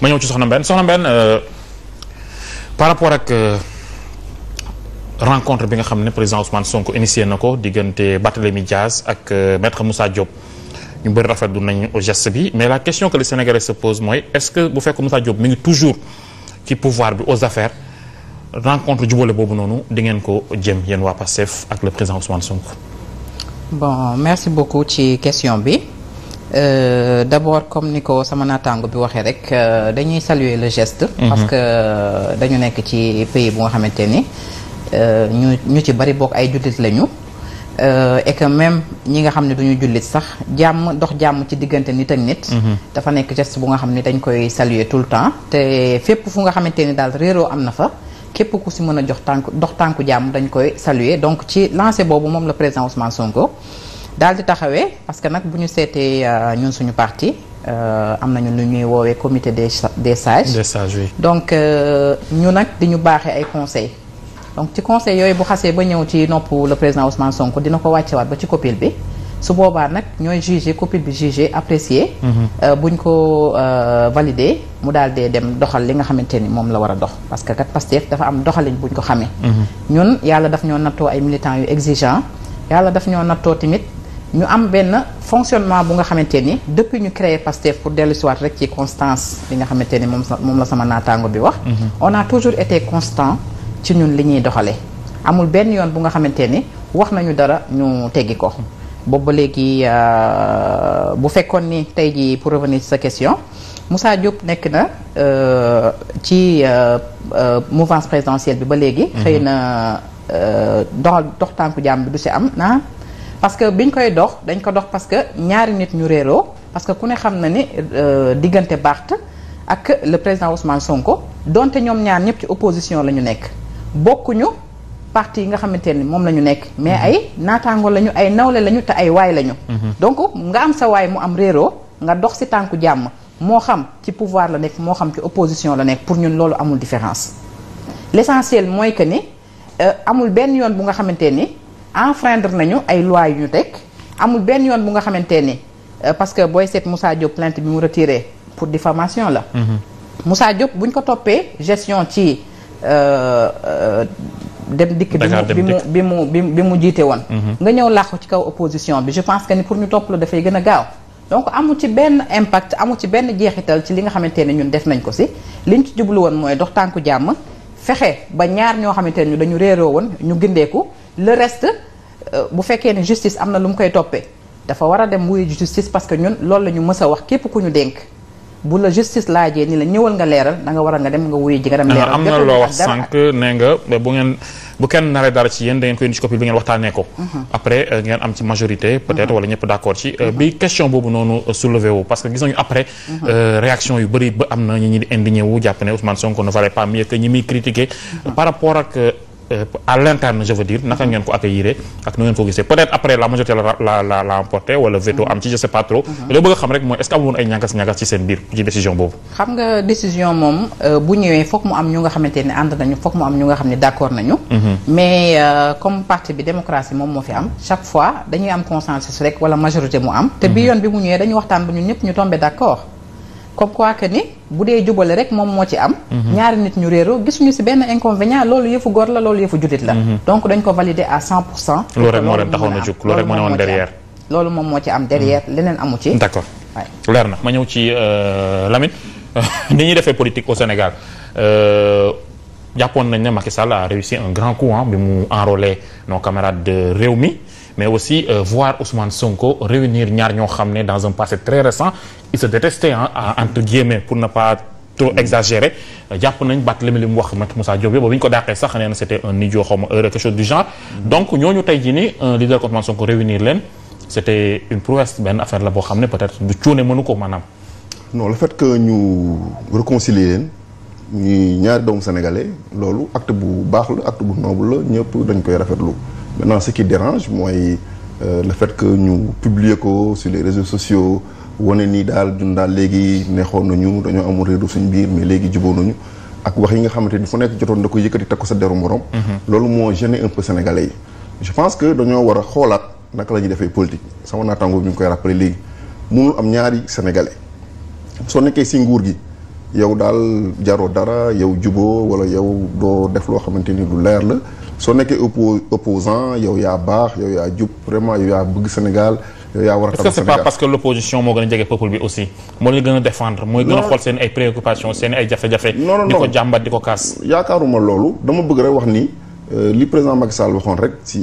Ma ñëw ci soxna Mbène. Soxna Mbène euh, par rapport ak euh, rencontre bi nga xam ne président Ousmane Sonko initié na ko diggante Barthélémy Diaz ak euh, maître Moussa Diop ñu bëri rafetlu nañu au geste bi mais la question que les Sénégalais se posent mooy est-ce que bu fekk Moussa Diop mi ngi toujours ci pouvoir bi aux affaires rencontre jubale boobu noonu di ngeen ko jëm yéen waa Pastef ak le président Ousmane Sonko? bon merci beaucoup ci question bi euh, d'abord comme ni ko sama naataango bi waxee rek euh, dañuy saluer le geste. parce que euh, dañu nekk ci pays bu nga xamante ni ñu ñu ci bari bokk ay jullit lañu. Euh, et que même ñi nga xam ne duñu jullit sax jàmm dox jàmm ci diggante nit ak nit. dafa nekk geste bu nga xam ne dañ koy saluer tout le temps te fépp fu nga xamante ni daal réeroo am na fa. képp ku si mën a jox tànk dox tànku jàmm dañ koy saluer donc ci lancé boobu moom la président Ousmane Sonko daal di taxawee parce que nag bu ñu seetee euh, ñun suñu parti euh, am nañu lu ñuy woowee comité des sa- des sages. des sages oui. donc euh, ñu nag di ñu baaxee ay conseils donc ci conseil yooyu bu xasee ba ñëw ci nopp le président Ousmane Sonko dina ko wàccewaat ba ci copil bi su boobaa nag ñooy juger copil bi juger apprécier. euh, buñ ko valider mu daal dee dem doxal li nga xamante ni moom la war a dox parce que kat Pastef dafa am doxalin buñ ko xamee. ñun yàlla daf ñoo nattoo ay militants yu exigeants yàlla daf ñoo nattoo tamit. ñu am benn fonctionnement bu nga xamante ni depuis ñu créé Pastef pour dellu siwaat rek ci constance bi nga xamante ni moom sa- moom la sama naataango bi wax on a toujours été constant ci ñun li ñuy doxalee amul benn yoon bu nga xamante ni wax nañu dara ñu teggi ko. Boobu ba léegi euh, bu fekkoon ni tey jii pour revenir ci sa question Moussa Diop nekk na euh, ci euh, mouvance présidentielle bi ba léegi. Xëy na doxal dox tànku jàmm bi du si am. Na parce que biñ koy dox dañ ko dox parce que ñaari nit ñu réeroo parce que ku ne xam na ni diggante Barth ak le président Ousmane Sonko donte ñoom ñaar ñëpp ci opposition la ñu nekk bokkuñu parti yi nga xamante ni moom la ñu nekk. mais ay naataango lañu ay nawle lañu te ay waay lañu. donc nga am sa waay mu am réeroo nga dox ci tànku jàmm. moo xam ci pouvoir la nekk moo xam ci opposition la nekk. pour ñun loolu amul différence. l'essentiel mooy que ni euh, amul benn yoon bu nga xamante ni enfreindre nañu ay lois yu ñu teg. amul benn yoon bu nga xamante ni euh, parce que booy seet Moussa Diop plainte bi mu retiré pour diffamation la. Moussa Diop buñ ko toppee gestion ci dem dikk bi Dakar mu Dem Dikk. bi mu bi mu bi mu jiite woon. nga ñëw làqu ci kaw opposition bi je pense que ni pour ñu topp la dafay gën a gaaw. donc amu ci benn impact amu ci benn jeexital ci li nga xamante ne ñun def nañ ko si liñ ci jublu woon mooy dox tànku jàmm fexe ba ñaar ñoo xamante ne dañu réeroo woon ñu gindeeku le reste bu fekkee ne justice am na lu mu koy toppee dafa war a dem wuyu justice parce que ñun loolu la ñu mës a wax képp ku ñu dénk bu la justice laajee ni la ñëwal nga leeral da nga war a nga dem nga wuyu ji nga dem leeral. Am na loo wax sànq nee nga bu ngeen bu kenn naree dara ci yéen da ngeen koy indi ci copie bi ngeen waxtaanee ko. Après ngeen am ci majorité peut-être wala ñëpp d'accord ci. Bi question boobu noonu soulevé wu parce que gis nañu après réaction yu bëri ba am na ñi ñi di indigné wu jàpp ne Ousmane Sonko ne valait pas mieux que ñi muy critiquer. Par rapport ak à l'interne je veux dire naka ngeen ko accueillir ak nu ngeen ko gisee peut-être après la majorité la la emporté wala veto am ci je sais pas trop. loo bëgg a xam rek mooy est-ce que ay ñagas ñagas ci seen biir ci décision boobu. xam nga décision moom bu ñëwee foog mu am ñu nga xamante ne ànd nañu foog mu am ñu nga xam ne d'accord nañu. mais comme parti bi démocratie moom moo fi am chaque fois dañuy am consensus rek wala majorité mu am. te bi yoon bi mu ñëwee dañu waxtaan ba ñun ñëpp ñu tombé d'accord. Comme quoi que ni bu dee jubale rek moom moo ci am. ñaari nit ñu réeroo gisuñu ci benn inconvénient loolu yëfu góor la loolu yëfu jullit la. donc dañ ko valider à 100 pour cent. loolu rek moo leen taxaw na jóg loolu rek moo ne woon derrière. loolu moom moo ci am derrière leneen amu ci. d'accord leer na ma ñëw ci Lamine ni ñuy defee politique au Sénégal jàppoon nañ ne Macky Sall a réussi un grand coup bi mu enrôlé nos camarades de Rewmi mais aussi euh, voir Ousmane Sonko réunir ñaar dans un passé très récent ils se détestaient ah entre guillemets pour ne pas trop na c'était un quelque chose du genre. donc ñooñu tey jii nii un leader comme Sonko réunir leen c'était une prouesse benn affaire la ne peut-être du non le fait que ñu réconcilier leen ñuy ñaari sénégalais loolu acte bu acte bu noble la ñëpp. Maintenant ce qui dérange mooy euh, le fait que ñu publier ko sur les réseaux sociaux wane nii daal ñun daal léegi neexoon nañu dañoo amul réeru suñ biir mais léegi juboo nañu ak wax yi nga xamante ni fu nekk jotoon da ko yëkkati teg ko sa deru morom. loolu moo gêné un peu sénégalais yi. je pense que dañoo war a xoolaat naka la ñuy defee politique sama naataango bi ñu koy rappelé léegi mënul am ñaari sénégalais soo nekkee si nguur gi yow daal jaroo dara yow juboo wala yow doo def loo xamante ni lu leer la. Soo nekkee oppo opposant yow yaa baax yow yaa jub vraiment yow yaa bëgg Sénégal yow yaa war a. est-ce que c'est pas parce que l'opposition moo gën a jege peuple bi aussi? Moo leen gën a défendre. mooy gën a xool seen ay préoccupations seen ay jafe-jafe. non non di ko jàmbat di ko kaas. yaakaaruma loolu dama bëgg rek wax ni li président Macky Sall waxoon rek ci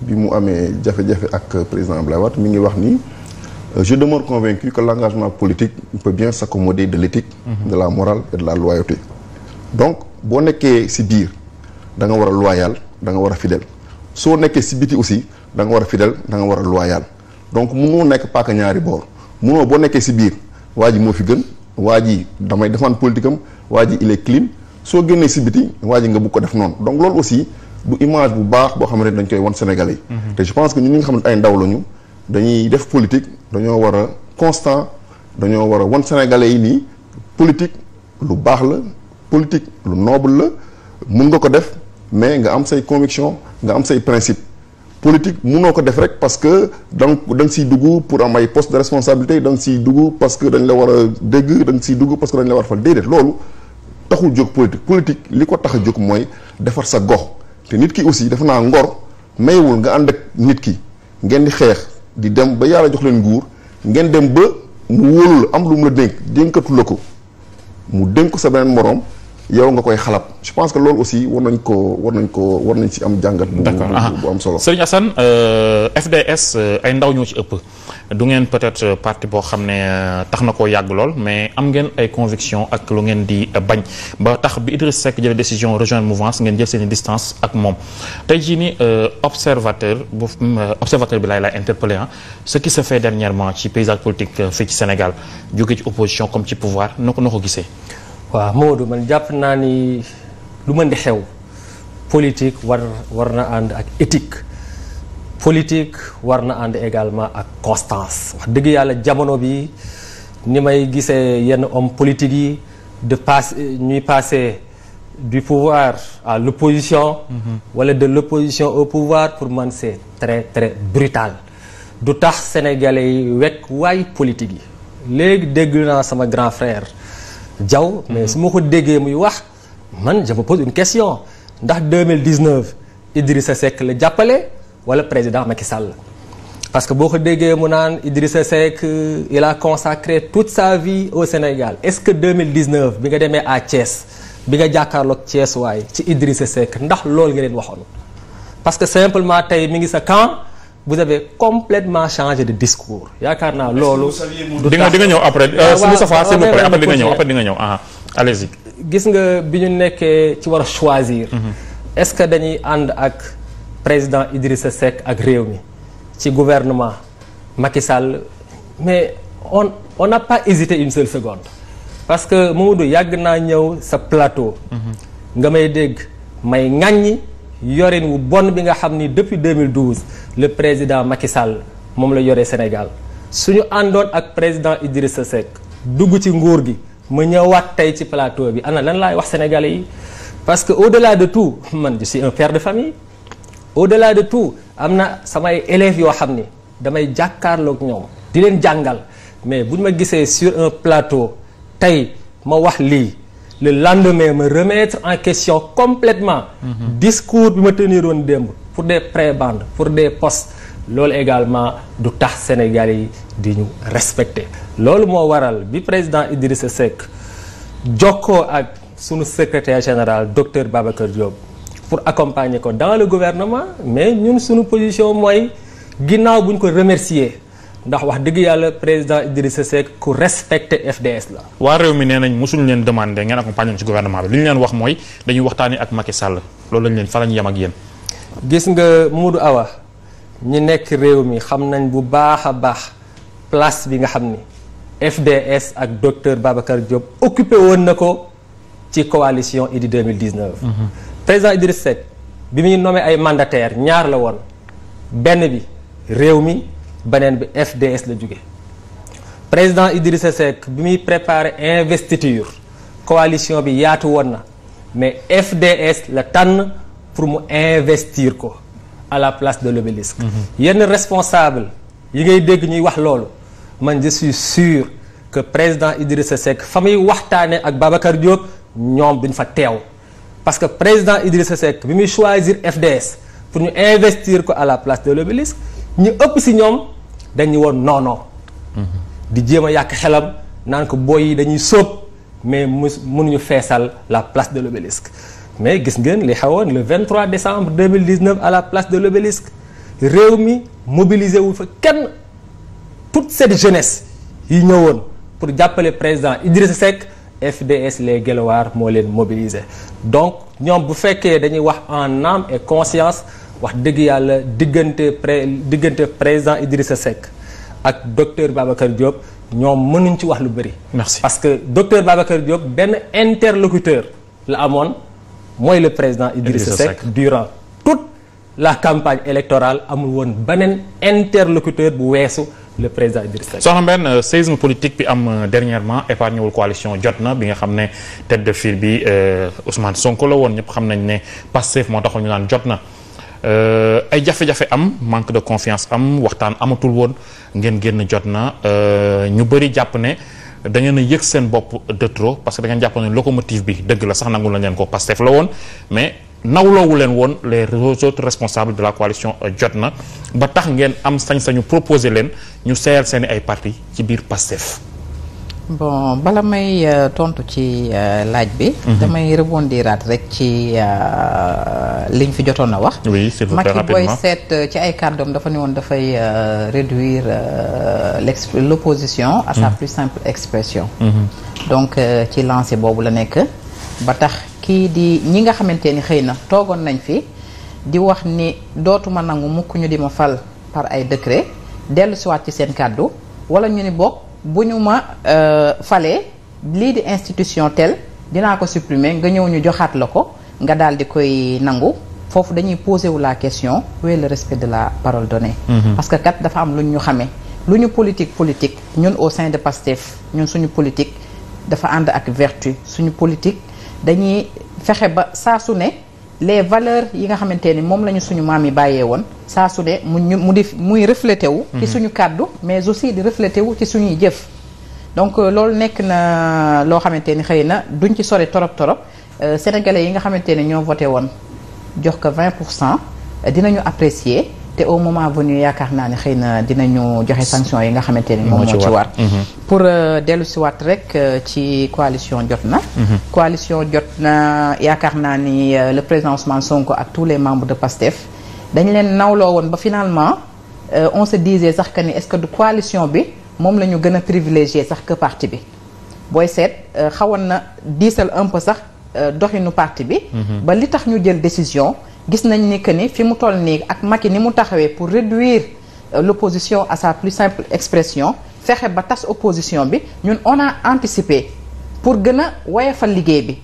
bi mu amee jafe-jafe ak président Abdoulaye Wade mi ngi wax ni je demeure convaincu que l'engagement politique peut bien s'accommoder de l'éthique. de la morale et de la loyauté. donc boo nekkee ci biir. Da nga war a loyal da nga war a fidèle. Soo nekkee si biti aussi da nga war a fidèle da nga war a loyal. Donc munoo nekk paaka ñaari boor. Munoo boo nekkee si biir waa ji moo fi gën waa ji damay défendre politique am waa ji il est clean. Soo génnee si biti waa ji nga bugg ko def noonu. Donc loolu aussi du image bu baax boo xamante ne dañ koy wan Sénégalais yi. te je pense que ñun ñi nga xam ne ay ndaw lañu dañuy def politique dañoo war a constant dañoo war a wan Sénégalais yi nii politique lu baax la politique lu noble la mun nga ko def. Mais nga am say conviction nga am say principe politique munoo ko def rek parce que donc da nga siy dugg pour am ay poste de responsabilité da nga siy dugg parce que dañ la war a dégg da nga siy dugg parce que dañ la war a fal. Déedéet loolu taxul jóg politique. Politique li ko tax a jóg mooy defar sa gox. Te nit ki aussi dafa naa ngor mayewul nga ànd ak nit ki. Ngeen di xeex di dem ba yàlla jox leen nguur ngeen dem ba mu wóolu la am lu mu la dénk dénkatu la ko. Mu dénk ko sa beneen moroom yow nga koy xalaat je pense que loolu aussi war nañ ko war nañ ko war nañ ci am jàngat. bu bu am solo. Serigne Assane FDS ay ndaw ñoo ci ëpp du ngeen peut-être parti boo xam ne tax na koo yàgg lool mais am ngeen ay conviction ak lu ngeen di bañ ba tax bi Idriss Seck jëlee décision rejoindre mouvance ngeen jël seen distance ak moom tey jii ni observateur bu observateur bi laay laay interpellé ah ce qui se fait dernièrement ci paysage politique fii ci Sénégal jóge ci opposition comme ci pouvoir noo ko noo ko gisee? Waaw Maodo man jàpp naa ni lu mën di xew politique war war na ànd ak éthique. Politique war na ànd également ak constance. Wax dëgg yàlla jamono bi ni may gisee yenn homme politique yi de passe ñuy passer du pouvoir à l'opposition. Wala de l'opposition au pouvoir pour man c'est très très brutal. Du tax sénégalais yi wekk waay politique yi. Léegi dégg naa sama grand frère Diaw mais su ma ko déggee muy wax man je me pose une question. Ndax 2019 Idrissa Seck la jàppale wala président Macky Sall? Parce que boo ko déggee mu naan Idrissa Seck il a consacré toute sa vie au Sénégal. Est-ce que 2019 bi nga demee à Thiès bi nga jàkkaarloog Thiès waay ci Idrissa Seck ndax loolu nga leen waxoon? Parce que simplement tey mi ngi sa camp vous avez complètement changé de discours yaakaar naa loolu. di nga di nga ñëw après Moustapha s'il vous plaît après di nga ñëw après di nga ñëw ah allez-y. gis nga bi ñu nekkee ci war a choisir. est-ce que dañuy ànd ak président Idrissa Seck ak réew mi ci gouvernement Macky Sall? Mais on on n'a pas hésité une seule seconde. parce que Mamadou yàgg naa ñëw sa plateau. nga may dégg may ŋaññi yorin wu bon bi nga xam ni depuis 2012 le président Macky Sall moom la yore Sénégal. Suñu àndoon ak président Idrissa Seck dugg ci nguur gi ma ñëwaat tey ci plateau bi. Ana lan laay wax sénégalais yi? Parce que au-delà de tout man je suis un père de famille. Au-delà de tout am na samay élèves yoo xam ni damay jàkkaarloog ñoom di leen jàngal. Mais bu ñu ma gisee sur un plateau. tey ma wax lii le lendemain me remettre en question complètement. Discours bi ma teniroon démb pour des prébendes pour des postes loolu également du tax Sénégalais yi di ñu respecter. Loolu moo waral bi président Idrissa Seck jokkoo ak sunu secrétaire général docteur Babacar Diop pour accompagner ko dans le gouvernement mais ñun sunu position mooy ginnaaw bu ñu ko remercier ndax wax dëgg yàlla président Idrissa Seck ku respecté FDS la. waa réew mi nee nañ mosuñ leen demandé ngeen accompagner ci gouvernement bi li ñu leen wax mooy dañuy waxtaanee ak Macky Sall loolu lañ leen fa lañ yem ak yéen. gis nga Modou Awa ñi nekk réew mi xam nañ bu baax a baax place bi nga xam ni FDS ak docteur Babacar Diop occupé woon na ko ci coalition Idy 2019. président Idrissa Seck bi muy nommé ay mandataires ñaar la woon benn bi réew mi. Beneen bi FDS la jóge. Président Idrissa Seck bi muy préparer investiture coalition bi yaatu woon na mais FDS la tànn pour mu investir ko à la place de l'obélisque. Yenn responsable yi ngay dégg ñuy wax loolu man je suis sûr que président Idrissa Seck fa muy waxtaanee ak Babacar Diop ñoom duñ fa teew. Parce que président Idrissa Seck bi muy choisir FDS pour ñu investir ko à la place de l'obélisque ñu ëpp ñoom dañu woon non di jéem a yàq xelam naan ko mais mënuñu la place de l'obélisque. Mais gis le 23 décembre 2019 à la place de l'obélisque. Réew mobilisé toute cette jeunesse yi ñëwoon pour président Idrissa Seck FDS les Guelwaar moo leen mobilisé. Donc ñoom bu fekkee dañuy wax en âme et conscience wax dëgg yàlla diggante pré diggante président Idrissa Seck ak docteur Babacar Diop ñoom mënuñ ci wax lu bëri. merci parce que docteur Babacar Diop benn interlocuteur la amoon mooy le président Idrissa Seck durant toute la campagne électorale amul woon beneen interlocuteur bu weesu le président Idrissa Seck. soxna Mbène séisme politique bi am euh, dernièrement épargne wul coalition jot na bi nga xam ne tête de file bi euh, Ousmane Sonko la woon ñëpp xam nañ ne Pastef moo taxoon ñu naan jot na Euh, ay jafe-jafe am manque de confiance am waxtaan amatul woon ngeen génn jot na. Euh, ñu bëri jàpp ne da a yëg seen bopp de trop parce que da ngeen jàpp ne locomotive bi dëgg la sax nangul la leen ko Pastef la woon. Mais nawloowu leen woon les autres responsables de la coalition euh, jot na. Ba tax ngeen am sañ-sañu proposer leen ñu seeyal seeni ay parti ci biir Pastef. Bon bala may euh, tontu ci euh, laaj bi. damay rebondiraat rek ci euh, liñ fi jotoon a wax. oui Macky booy seet euh, ci ay kàddoom dafa ne woon dafay réduire l'ex- l'opposition à sa plus simple expression. donc euh, ci lancé boobu la nekk ba tax kii di ñi nga xamante ni xëy na toogoon nañ fi di wax ni dootuma nangu mukk ñu di ma fal par ay décret dellu siwaat ci seen kàddu wala ñu ni bokk bu ñu ma euh, falee lii di institution tel dinaa ko supprimer nga ñëw ñu joxaat la ko nga daal di koy nangu. Foofu dañuy poser wu la question où est le respect de la parole donnée? Parce que kat dafa am lu ñu xamee. Lu ñu politique politique ñun au sein de PASTEF ñun suñu politique dafa ànd ak vertu. Suñu politique dañuy fexe ba saa su ne les valeurs yi nga xamante ni moom la ñu suñu maam yi bàyyee woon. saa su ne mu ñu mu di muy reflété wu ci suñu kàddu mais aussi di reflété wu ci suñuy jëf. Donc euh, loolu nekk na loo xamante ni xëy na duñ ci sori torop torop. Euh, sénégalais yi nga xamante ni ñoo voté woon jox ko 20 pour cent dinañu apprécier te au moment venu yaakaar naa ne xëy na dinañu joxe sanction yi nga xamante ni moom moo ci war. pour dellu si waat rek ci coalition jot na coalition jot na yaakaar naa ni le président Ousmane Sonko ak tous les membres de PASTEF dañ leen nawloo woon ba finalement on se disait sax que ni est-ce que du coalition bi moom la ñu gën a privilégié sax que parti bi. Booy seet xawoon na diisal un peu sax doxinu parti bi. ba li tax ñu jël décision gis nañ ni que ni fi mu toll nii ak Macky ni mu taxawee pour réduire l'opposition à sa plus simple expression fexe ba tas opposition bi ñun on a anticipé pour gën a woyofal liggéey bi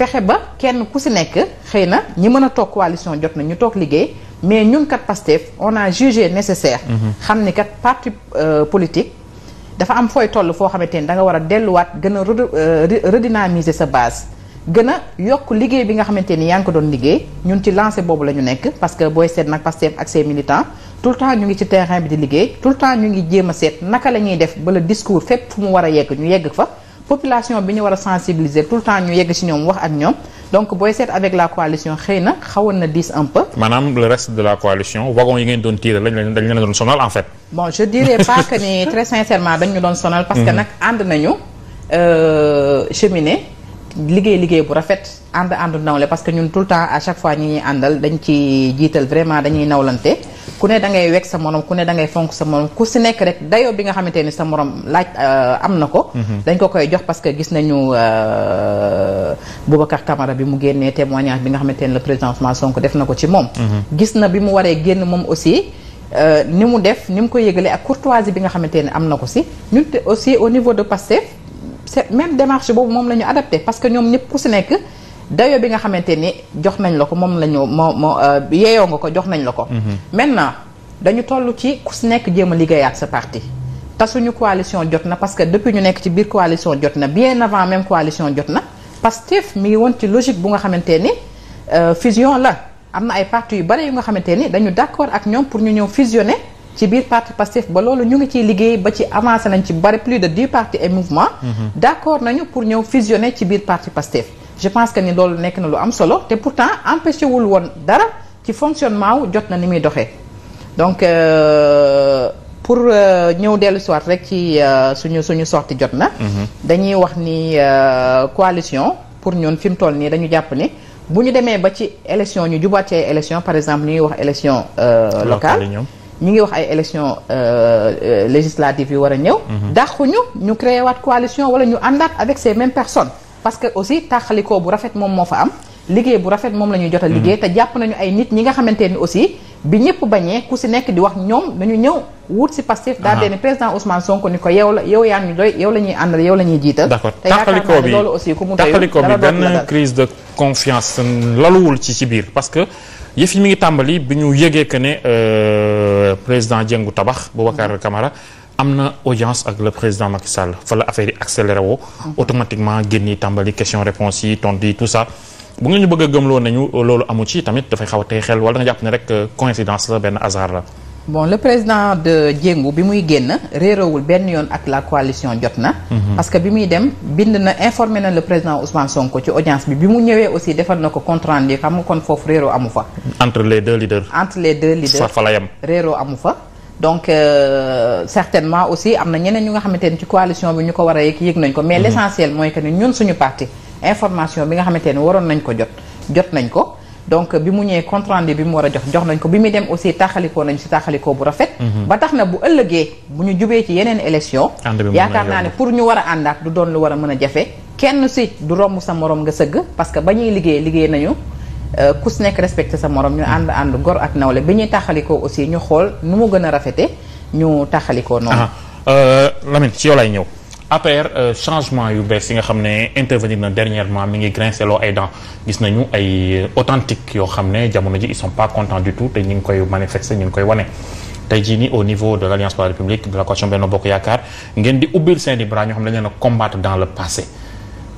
fexe ba kenn ku si nekk xëy na ñi mën a toog coalition jot na ñu toog liggéey mais ñun kat Pastef on a jugé nécessaire. xam ni kat parti politique. dafa am fooy toll foo xamante ni da nga war a delluwaat gën a redynamiser sa base gën a yokk liggéey bi nga xamante ni yaa ngi ko doon liggéey ñun ci lancé boobu la ñu nekk parce que booy seet nag Pastef ak ses militants tout le temps ñu ngi ci terrain bi di liggéey tout le temps ñu ngi jéem a seet naka la ñuy def ba le discours fépp fu mu war a yegg ñu yegg fa population bi ñu war a sensibiliser tout le temps ñu yegg ci ñoom wax ak ñoom donc booy seet avec la coalition xëy na xawoon na diis un peu. maanaam le reste de la coalition wagon yi ngeen doon tirer lañ leen dañ leen doon sonal en fait. bon je dirais pas que ni très sincèrement dañ ñu doon sonal. parce que nag ànd nañu cheminer liggéey liggéey bu rafet ànd ànd nawle parce que ñun tout le temps à chaque fois ñi ñuy àndal dañ ci jiital vraiment dañuy nawlante ku ne da ngay wekk sa morom ku ne da ngay fonk sa morom ku si nekk rek dayoo bi nga xamante ni sa morom laaj am na ko. dañ ko koy jox parce que gis nañu Boubacar Camara bi mu génnee témoignage bi nga xamante ni le président Ousmane Sonko def na ko ci moom. gis na bi mu waree génn moom aussi. ni mu def ni mu koy yëgalee ak courtoisie bi nga xamante ne am na ko si ñun aussi au niveau de Pastef c'est même démarche boobu moom la ñu adapté parce que ñoom ñëpp ku si nekk dayo bi nga xamante ni jox nañ la ko moom la ñu moo moo yeeyoo nga ko jox nañ la ko. maintenant dañu toll ci ku si nekk jéem a liggéeyaat sa parti. te suñu coalition jot na parce que depuis ñu nekk ci biir coalition jot na bien avant même coalition jot na Pastef mi ngi woon ci logique bu nga xamante ni fusion la. am na ay partis yu yu nga xamante ni dañu d'accord ak ñoom pour ñu ñëw fusionner ci biir parti Pastef ba loolu ñu ngi ciy liggéey ba ci avancé nañ ci bari plus de dix partis et mouvements. D'accord nañu pour ñëw fusionner ci biir parti Pastef. Je pense que ni loolu nekk na lu am solo te pourtant empêché wul woon dara ci fonctionnement wu jot na ni muy doxee. Donc pour ñëw dellu siwaat rek ci suñu suñu sorti jot na. Dañuy wax ni coalition pour ñun fi mu toll nii dañu jàpp ni bu ñu demee ba ci élection ñu jubaat ci ay élection par exemple ñu ngi wax élection locale ñu ngi wax ay élection législative yu war a ñëw. Dàquñu ñu créé waat coalition wala ñu àndaat avec ces mêmes personnes. Parce que aussi tàqalikoo bu rafet moom moo fa am. Liggéey bu rafet moom la ñuy jot a liggéey. Te jàpp nañu ay nit ñi nga xamante ni aussi bi ñëpp bañee ku si nekk di wax ñoom dañu ñëw wut si Pastef. Daal dee ni président Ousmane Sonko ni ko yow la yow yaa ñu doy yow la ñuy àndal yow la ñuy jiital. D'accord. Loolu aussi ku mu doyul dara benn crise de confiance laluwul ci ci biir parce que yëf yi mi ngi tàmbali bi ñu yëgee que ne euh, président Diengou Tabax Boubacar Camara am na audience ak le président Macky Sall. Fa la affaire yi accéléré woo automatiquement génn tàmbali question réponse yi tontu yi tout ça. Bu nga ñu bëgg a gëmloo nañu loolu amu ci tamit dafay xaw a tey xel wala nga jàpp ne rek euh, coïncidence la benn hasard la bon le président de Diengou bi muy génn réeroowul benn yoon ak la coalition jot na. Parce que bi muy dem bind na informé na le président Ousmane Sonko ci audience bi. Bi mu ñëwee aussi defal na ko compte rendu xam nga kon foofu réeroo amu fa. Entre les deux leaders. Entre les deux leaders. Fa la yem. Réeroo amu fa. Donc euh, certainement aussi am na ñeneen ñu nga xamante ni ci coalition bi ñu ko war a yëg yëg nañ ko. Mais l'essentiel mooy que ni ñun suñu parti information bi nga xamante ni waroon nañ ko jot jot nañ ko donc bi mu ñëwee compte rendu bi mu war a jox jox nañ ko. Bi muy dem aussi taxalikoo nañ si taxalikoo bu rafet. Ba tax na bu ëllëgee bu ñu jubee ci yeneen élection yaakaar naa ne pour ñu war a àndaat du doon lu war a mën a jafe. Kenn si du romb sa morom nga sëgg parce que ba ñuy liggéey liggéey nañu euh, ku si nekk respecté sa morom ñu ànd ànd gor ak nawle. Bi ñuy taxalikoo aussi ñu xool nu mu gën a rafete ñu taxalikoo noonu. Euh, Lamine ci yow lay ñëw. APR euh, changement yu bees yi nga xam ne intervenir dernièrement mi ngi grincé loo ay dents. Gis nañu ay authentique yoo xam ne jamono ji ils sont pas contents du tout te ñu koy manifester koy au niveau de l'Alliance pour la République de la coalition Benno Bokk Yaakaar ngeen di xam combattre dans le passé.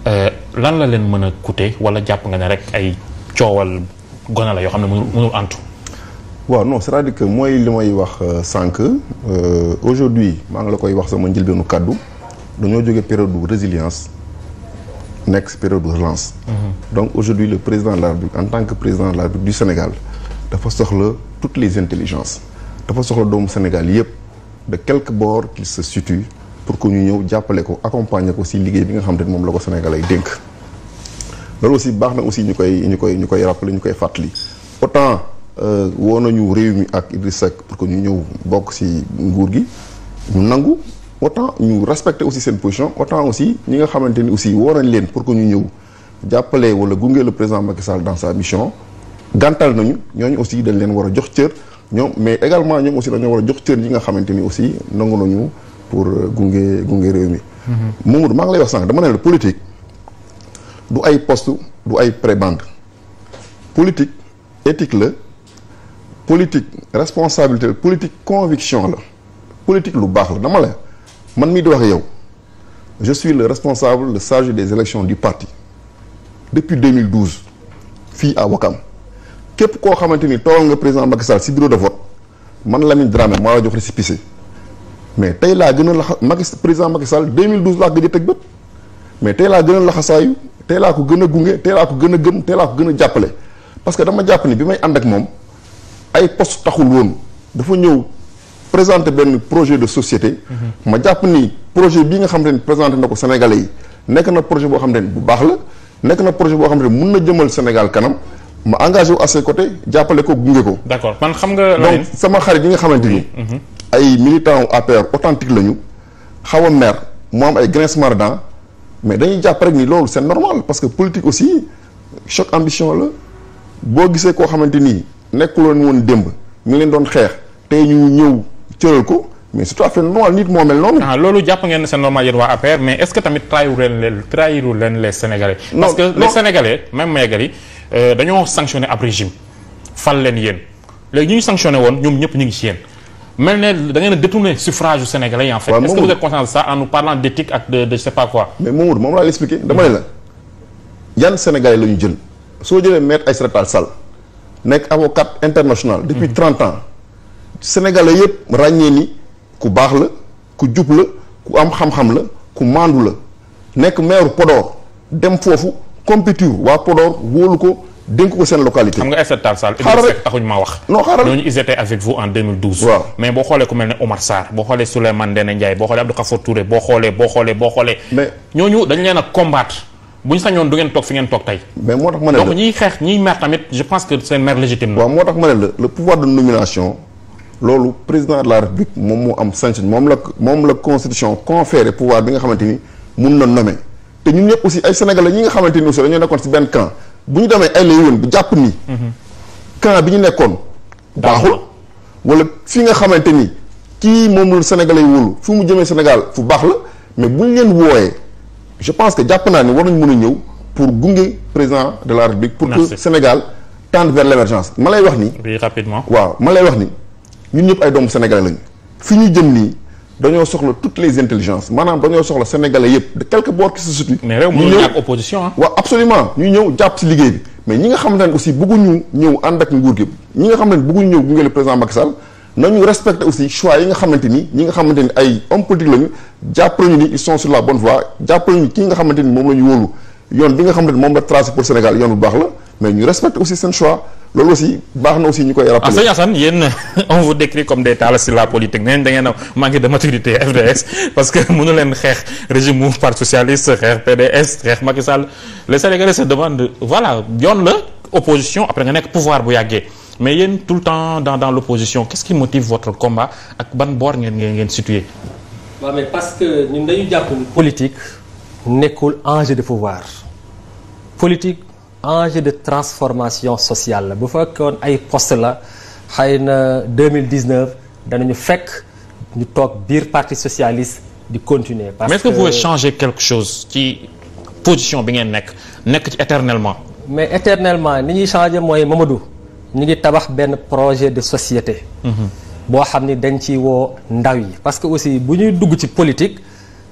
Euh, lan la leen mën coûter wala ne rek ay non c'est-à-dire que euh, euh, dañoo jóge période de résilience nekk si période de relance. Donc aujourd'hui le président de la République en tant que président de la République du Sénégal dafa soxla toutes les intelligences dafa soxla doomu Sénégal yépp de quelque bord qu'il se situe pour que ñu ñëw jàppale ko accompagner ko si liggéey bi nga xam te ne moom la ko Sénégal ay dénk. Loolu aussi baax na aussi ñu koy ñu koy ñu koy rappeler ñu koy fàttali. Autant woo nañu réew mi ak Idriss Seck pour que ñu ñëw bokk ci nguur gi ñu nangu autant ñu respecter aussi seen position autant aussi ñi nga xamante ni aussi woo nañ leen pour que ñu ñëw jàppale wala gunge le président Macky Sall dans sa mission. Gàntal nañu ñooñu aussi dañ leen war a jox cër ñoom mais également ñoom aussi dañoo war a jox cër ñi nga xamante ni aussi nangu nañu pour gunge gunge réew mi. Mamadou maa ngi lay wax sànq dama ne la politique du ay poste du ay prébande. Politique éthique la politique responsabilité la politique conviction la. Politique lu baax la dama la man mii je suis le responsable le chargé des élections du parti. Depuis 2012 fii à Wakam képp koo xamante ni toogal nga président Macky Sall ci bureau de vote man Lamine Dramé maa la jox récépissé. Mais tey laa gën a laxa Macky président Macky Sall 2012 laa gëj a teg mais tey laa gën a laxasaayu tey laa ko gën a gunge tey laa ko gën a gëm tey laa ko gën a jàppale. Parce que dama jàpp ni bi may ànd ak moom ay poste taxul woon. Dafa ñëw présenter benn projet de société. ma jàpp ni projet bii nga xam ne présenté na ko Sénégalais yi nekk na projet boo xam ne bu baax la nekk na projet boo xam ne mun na jëmal Sénégal kanam. ma engagé wu à ses côtés jàppale ko gunge ko. D'accord. Man xam nga. donc sama xarit yi nga xamante ni ay militants APR authentique lañu xaw a mer mu am ay grincement de dents mais dañuy jàpp rek ni loolu c'est normal parce que politique aussi choc ambition la. Boo gisee koo xamante ni nekkuloon woon démb mi ngi leen doon xeex tey ñu ñëw cëral ko mais c'est tout à fait normal nit moo mel noonu. ah loolu jàpp ngeen ne c'est normal yéen waa APR mais est-ce que tamit trahiru leen leen trahiru leen les Sénégalais? Parce que non. les Sénégalais même Mayagali yi dañoo sanctionné ab régime fal leen yéen léegi ñu ñu sanctionné woon ñoom ñëpp ñu ngi ci yéen mel ne da ngeen a détourné suffrage Sénégalais yi en fait. waaw est-ce que vous êtes conscient de ça en nous parlant d'éthique ak de de je sais pas quoi? mais Mamadou moom laa expliqué dama ne la yan Sénégalais la ñu jël? Soo jëlee maître Aïssata Tall Sall nekk avocat international depuis 30 ans Sénégalais yëpp ràññee ni ku baax la ku jub la ku am xam-xam la ku maandu la nekk maire Podor dem foofu compétir waa Podor wóolu ko dénk ko seen localité. xam nga Aïssata Tall Sall. Xaaral rek. Taxuñ maa wax. non xaaral ñooñu ils étaient avec vous en 2012. Waaw. mais boo xoolee ku mel ne Omar Sarr boo xoolee Souleymane Ndéné Ndiaye boo xoolee Abdou Khafor Touré boo xoolee boo xoolee boo xoolee. Mais- ñooñu dañ leen a combattre bu ñu sañoon du ngeen toog fi ngeen toog tey. mais moo tax ma ne donc la ñiy xeex ñiy mer tamit je pense que c'est une mer légitime. waaw moo tax ma ne la le pouvoir de nomination loolu président de la république moom moo am sañ-sañ moom la moom la constitution conféré pouvoir bi nga xamante ni mun na nommer. te ñun ñëpp aussi ay sénégalais ñi nga xamante ni aussi dañoo nekkoon ci benn camp. bu ñu demee ay la yoon bu jàpp ni camp bi ñu nekkoon baaxul wala fi nga xamante ni kii moom la sénégalais wóolu fi mu jëmee Sénégal fu baax la mais bu ñu leen wooyee je pense que jàpp naa ni war nañ mën a ñëw pour gunge président de la république pour que Sénégal tende vers l'émergence. Ma lay wax ni oui rapidement. waaw ma lay wax ni ñun ñëpp ay doomu sénégalais lañu. Fi ñu jëm nii dañoo soxla toutes les intelligences. Maanaam dañoo soxla sénégalais yëpp de quelque bord qui se situe mais réew ñëw ñàkk opposition ah. waaw absolument. Ñu ñëw jàpp ci liggéey bi. Mais ñi nga xamante ne aussi bëgguñu ñëw ànd ak nguur gi ñi nga xamante ne bëgguñu ñëw gunge le président Macky Sall nañu aussi choix yi nga xamante ni ñi nga xamante ni ay hommes politiques lañu jàpp nañu ni ils sont sur la bonne voie jàpp nañu kii nga xamante ni moom la ñu wóolu yoon bi nga xamante ni moom la tracé pour Sénégal yoon bu baax la. Mais ñu respecter aussi seen choix loolu aussi baax na aussi ñu koy ah sëñ Assane yéen on vous décrit comme des talas sur la politique. Nee da ngeen a manqué de maturité FDS parce que mënu leen xeex régime mu parti socialiste xeex PDS xeex Macky Sall. Les Sénégalais se demandent voilà yoon la opposition après nga nekk pouvoir bu yàggee. Mais yéen tout le temps dans dans l'opposition qu'est-ce qui motive votre combat ak ban boor ngeen ngeen ngeen situé? waaw mais parce que ñun dañu jàpp ni politique nekkul enjeu de pouvoir. Politique enjeu de transformation sociale la bu fekkoon ay poste la xëy na 2019 danañu fekk ñu toog biir parti socialiste di continuer. parce mais est-ce que vous pouvez changer quelque chose ci position bi ngeen nekk nekk ci éternellement? mais éternellement ni ñuy changer mooy Mamadou ñu ngi tabax benn projet de société. boo xam ni dañ ci woo ndaw yi parce que aussi bu ñuy dugg ci politique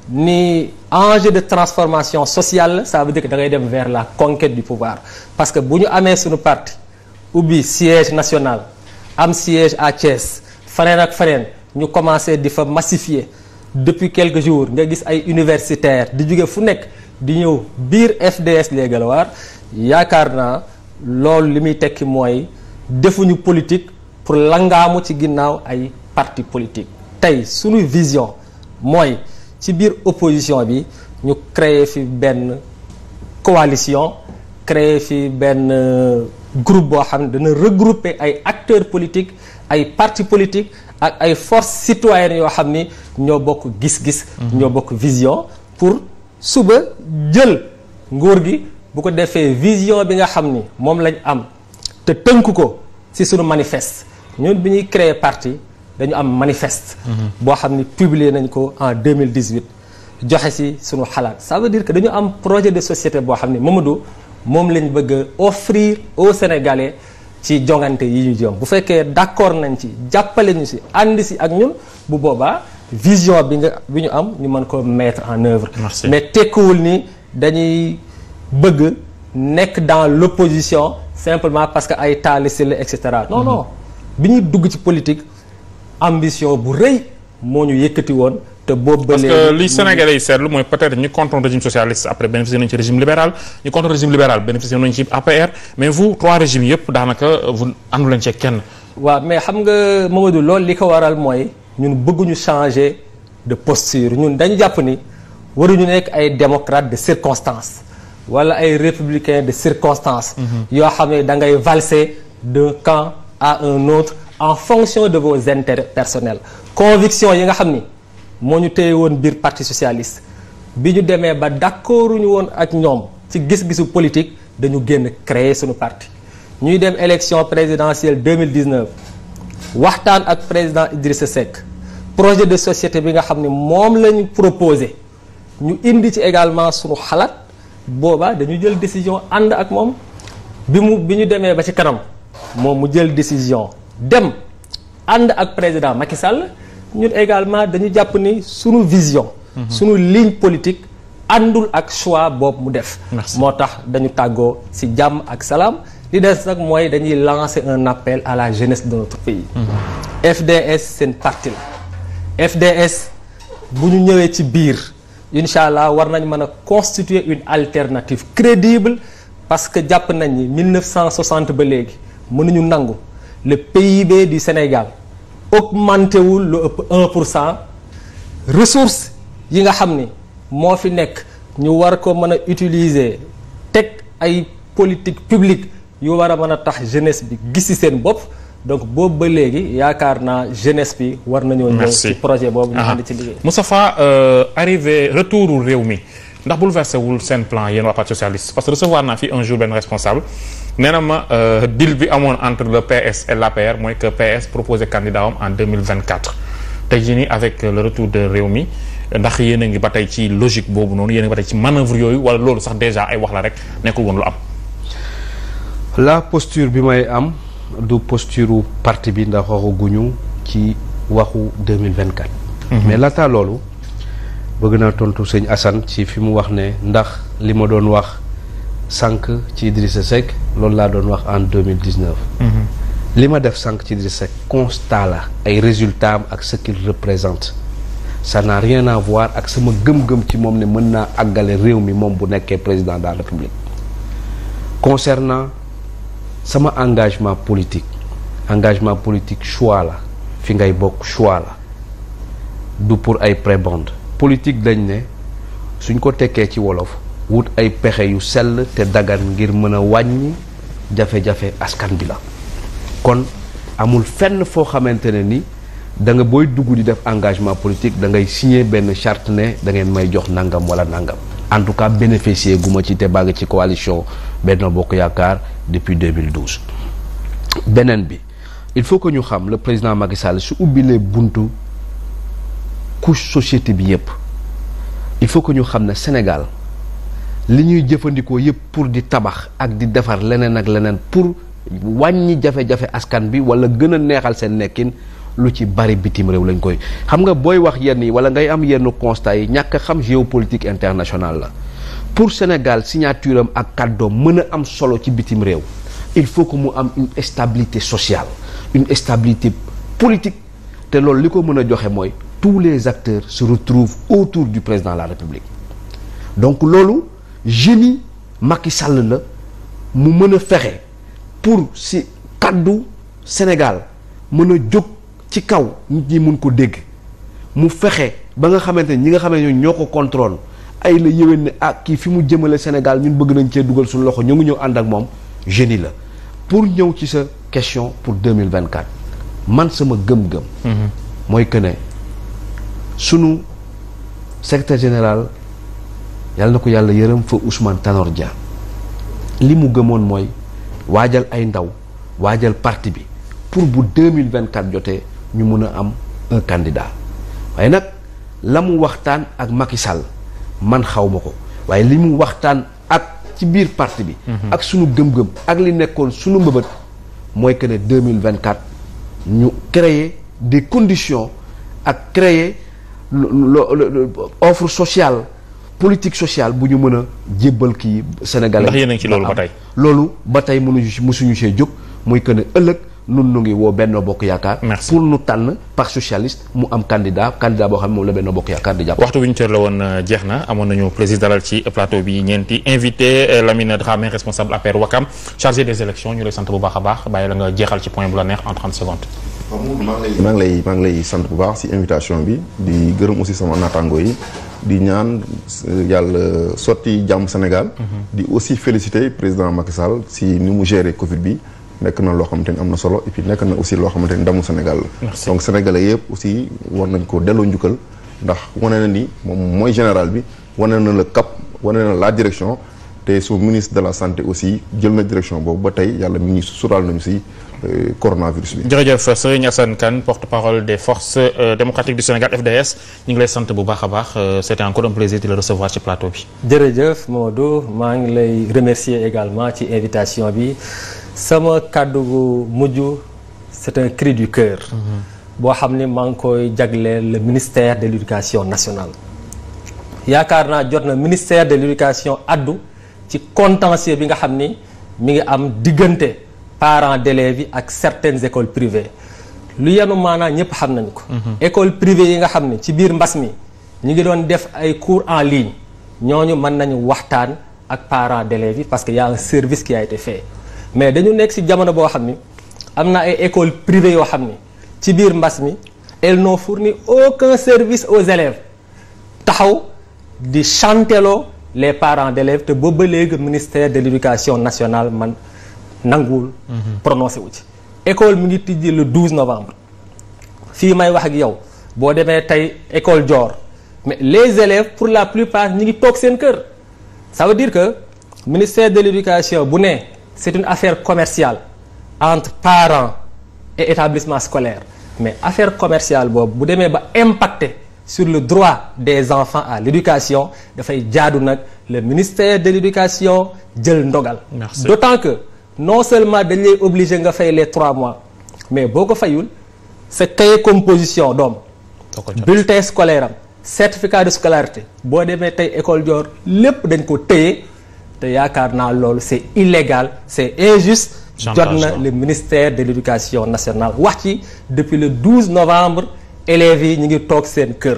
ni enjeu de transformation sociale ça veut dire que da ngay dem vers la conquête du pouvoir. Parce que bu ñu amee suñu parti ubbi siège national am siège à Thiès faneen ak faneen ñu massifier. Depuis quelques jours nga gis ay universitaires di jóge fu nekk di FDS les Guelwaar. Yaakaar naa loolu li muy tekki politique pour langaamu ci ginnaaw ay parti politique tey suñu vision mooy ci biir opposition bi ñu créer fi benn coalition créer fi benn euh, groupe boo xam ne dana regrouper ay acteurs politiques ay partis politiques ak ay forces citoyennes yoo xam ni ñoo bokk gis-gis. ñoo bokk vision pour suba jël nguur gi bu ko defee vision bi nga xam ni moom lañ am te tënk ko ci sunu manifeste ñun bi ñuy créer parti dañu am manifeste. boo xam ni publier nañ ko en 2018 joxe ci sunu xalaat. Ça veut dire que dañu am projet de société boo xam ni Mamadou moom lañ bëgg a offrir aux Sénégalais ci jongante yi ñu jëm. Bu fekkee d'accord nañ ci jàppale ñu ci ànd ci ak ñun bu boobaa vision bi nga bi ñu am ñu mën ko mettre en œuvre. Mais tekkiwul ni dañuy bëgg nekk dans l'opposition simplement parce que ay taalisé la et cetera. Non non. Bi ñuy dugg ci politique ambition bu rëy moo ñu yëkkati woon te boobu ba parce que li Sénégalais yi seetlu mooy peut-être ñu contre régime socialiste après bénéficier nañu ci régime libéral ñu contre régime libéral bénéficier nañu ci APR mais vous trois régimes yëpp daanaka vous àndu leen ci kenn. waaw mais xam nga Mamadou loolu li ko waral mooy ñun bëgguñu changer de posture ñun dañu jàpp ni waruñu nekk ay démocrates de circonstance wala ay républicains de circonstance yoo xam ne da ngay valser d'un camp à un autre en fonction de vos intérêts personnels. Conviction yi nga xam ni moo ñu parti socialiste. Bi ñu demee ba d'accorduñu woon ak ñoom ci gis-gisu politique créer suñu parti. Ñuy dem élection présidentielle 2019 waxtaan ak président Idrissa Seck. Projet de société bi nga xam proposé. Ñu indi également suñu xalaat. Boobaa dañu jël décision ànd ak moom. Bi mu bi ñu demee décision dem ànd ak président Macky Sall ñun également dañu jàpp ni suñu vision suñu ligne politique àndul ak choix boobu mu def. Moo tax dañu tàggoo ci jàmm ak salaam. Li des nag mooy dañuy lancer un appel à la jeunesse de notre pays. FDS seen parti la. FDS bu ñu ñëwee ci biir incha allah war nañ mën a constituer une alternative crédible parce que jàpp nañ ni 1960 ba léegi mënuñu nangu le PIB du Sénégal augmenté wul lu ëpp 1 pour cent. Ressources yi nga xam ni moo fi nekk ñu war ko mën a utiliser teg ay politique publique yu war a mën a tax jeunesse bi gis ci seen bopp. Donc boobu ba léegi yaakaar naa jeunesse bi war nañoo ñëw ci projet boobu ñu ànd ci liggéey. Moustapha euh, arrivé retouru réew mi ndax bouleversé wul seen plan yéen waa parti socialiste? Parce que recevoir naa fi un jour benn responsable nee na ma euh, deal bi amoon entre le PS et l'APR mooy que PS proposé candidat am en 2024 tey jii nii avec euh, le retour de réew mi ndax yéen a ngi ba tey ci logique boobu noonu yéen a ngi ba tey ci manœuvre yooyu wala loolu sax déjà ay wax la rek nekkul woon lu am? La posture bi may am du posture parti bi ndax waxaguñu ci waxu 2024 mais laata loolu bëgg naa tontu sëñ Assane ci fi mu wax ne ndax li ma doon wax sànq ci Idrissa Seck loolu laa doon wax en 2019 li ma def sànq ci Idrissa Seck constat la ay résultats am ak ce qu'il représente. Ça n'a rien à voir ak sama gëm-gëm ci moom ne mën naa àggale réew mi moom bu nekkee président de la République. Concernant sama engagement politique engagement politique choix la fi ngay bokk choix la du pour ay prébande. Politique dañ ne suñ ko tekkee ci wolof wut ay pexe yu sell te dagan ngir mën a wàññi jafe-jafe askan bi la. Kon amul fenn foo xamante ne ni da nga booy dugg di def engagement politique da ngay benn charte ne da ngeen may jox nangam wala nangam. En tout cas bénéficier gu ma ci te ci coalition depuis 2012 beneen bi il faut que ñu xam le président Macky Sall su ubbilee buntu couche société bi yépp il faut que ñu xam ne Sénégal li ñuy jëfandikoo yépp pour di tabax ak di defar leneen ak leneen pour wàññi jafe-jafe askan bi wala gën a neexal seen nekkin lu ci bari bitim réew lañ koy. Xam nga booy wax yenn yi wala ngay am yenn constat yi ñàkk xam géopolitique la. Pour Sénégal signature am ak kàddoom mën a am solo ci bitim réew il faut que mu am une stabilité sociale une stabilité politique. Te loolu li ko mën a tous les acteurs se retrouvent autour du président de la République. Donc loolu génie Macky Sall la mu mën a fexe pour si kaddu Sénégal mën a jóg ci kaw nit ñi mun ko dégg. Mu fexe ba nga xamante ñi nga ne ñoo ko contrôle. Ay la yéwén ne ah kii fi mu jëmale Sénégal ñun bëgg nañ cee dugal suñu loxo ngi ñëw ànd ak moom. Génie la. Pour ñëw ci sa question pour 2024 man sama gëm-gëm mooy que ne sunu secrétaire général yàlla na ko yàlla yërëm fa Ousmane Tanor Dia li mu gëmoon mooy waajal ay ndaw waajal parti bi pour bu 2024 jotee ñu mun a am un candidat. Waaye nag la mu waxtaan ak Macky Sall man xaw ma ko. Waaye li mu waxtaan ak ci biir parti bi. Ak sunu gëm-gëm ak li nekkoon sunu mbëbët mooy que ne 2024 ñu créer des conditions ak créer offre sociale politique sociale bu ñu mën a jébbal kii sénégalais. Ndax yéen a ngi ci loolu ba tey. loolu ba tey mënuñu si mësuñu see jóg muy que ne ëllëg nun nu ngi woo Benno Bokk Yaakaar Merci. pour nu tànn parti socialiste mu am candidat candidat boo xam ne moom la Benno Bokk Yaakaar di jàpp. Waxtu wi ñu cër la woon euh, jeex na. Amoon nañu plaisir dalal ci plateau bi ñeenti invité euh, Lamine Dramé responsable APR Wakam chargé des élections. Ñu lay sant bu baax a baax. Bàyyi la nga jeexal ci point bu la neex en 30 secondes. Maa ngi lay maa ngi lay sant bu baax ci invitation bi. Di gërëm aussi sama naataango yi. Di ñaan euh, yàlla sotti jàmm Sénégal. di aussi féliciter président Macky Sall ci ni mu gérer Covid bi. Nekk na loo xamante ni am na solo et puis nekk na aussi loo xamante ni ndamu Sénégal la. Donc sénégalais yëpp aussi war nañ ko delloo njukkal. Ndax wane na ni moom mooy général bi. Wane na le cap wane na la direction. Te su ministre de la santé aussi jël na direction boobu ba tey yàlla mi ngi sural nañu euh, coronavirus bi. jërëjëf Serigne Assane Kane porte-parole des forces euh, démocratiques du Sénégal FDS ñu ngi lay sant bu baax a baax euh, c'était encore un plaisir de le recevoir ci plateau bi. jërëjëf Maodo maa ngi lay remercier également ci invitation bi sama kàddu gu mujj c'est un cri du cœur. boo xam ni maa ngi koy jagleel le ministère de l'éducation nationale. yaakaar naa jot na ministère de l'éducation addu ci contentieux bi nga xam ni mi ngi am diggante parents d'élèves yi ak certaines écoles privées. Lu yenu maanaam ñëpp xam nañu ko. école privée yi nga xam ni ci biir mbas mi ñu ngi doon def ay cours en ligne. Ñooñu mën nañu waxtaan ak parents d'élèves yi parce que y a un service qui a été fait. Mais dañu nekk ci jamono boo xam ni am na ay écoles privées yoo xam ni ci biir mbas mi elles n'ont fourni aucun service aux élèves. Taxaw di chanteloo les parents d'élèves te boobu ba léegi ministère de l'éducation nationale man nanguwul prononcé wu ci. École mi ngi tijji le 12 novembre. Fii may wax ak yow boo demee tey école Dior mais les élèves pour la plupart ñi ngi toog seen kër. Ça veut dire que ministère de l'éducation bu ne c'est une affaire commerciale entre parents et établissement scolaire. Mais affaire commerciale boobu bu demee ba impacter sur le droit des enfants à l'éducation dafay jaadu nag le ministère de l'éducation jël ndogal. D'autant que non seulement dañ lay obliger nga fay les trois mois mais boo ko fayul sa cahier composition doom bulletin scolaire am certificat de scolarité. Boo demee tey école Dior lépp dañ ko téye te yaakaar naa loolu c'est illégal c'est injuste. Jot na le ministère de l'éducation nationale wax ci depuis le 12 novembre élèves yi ñu ngi toog seen kër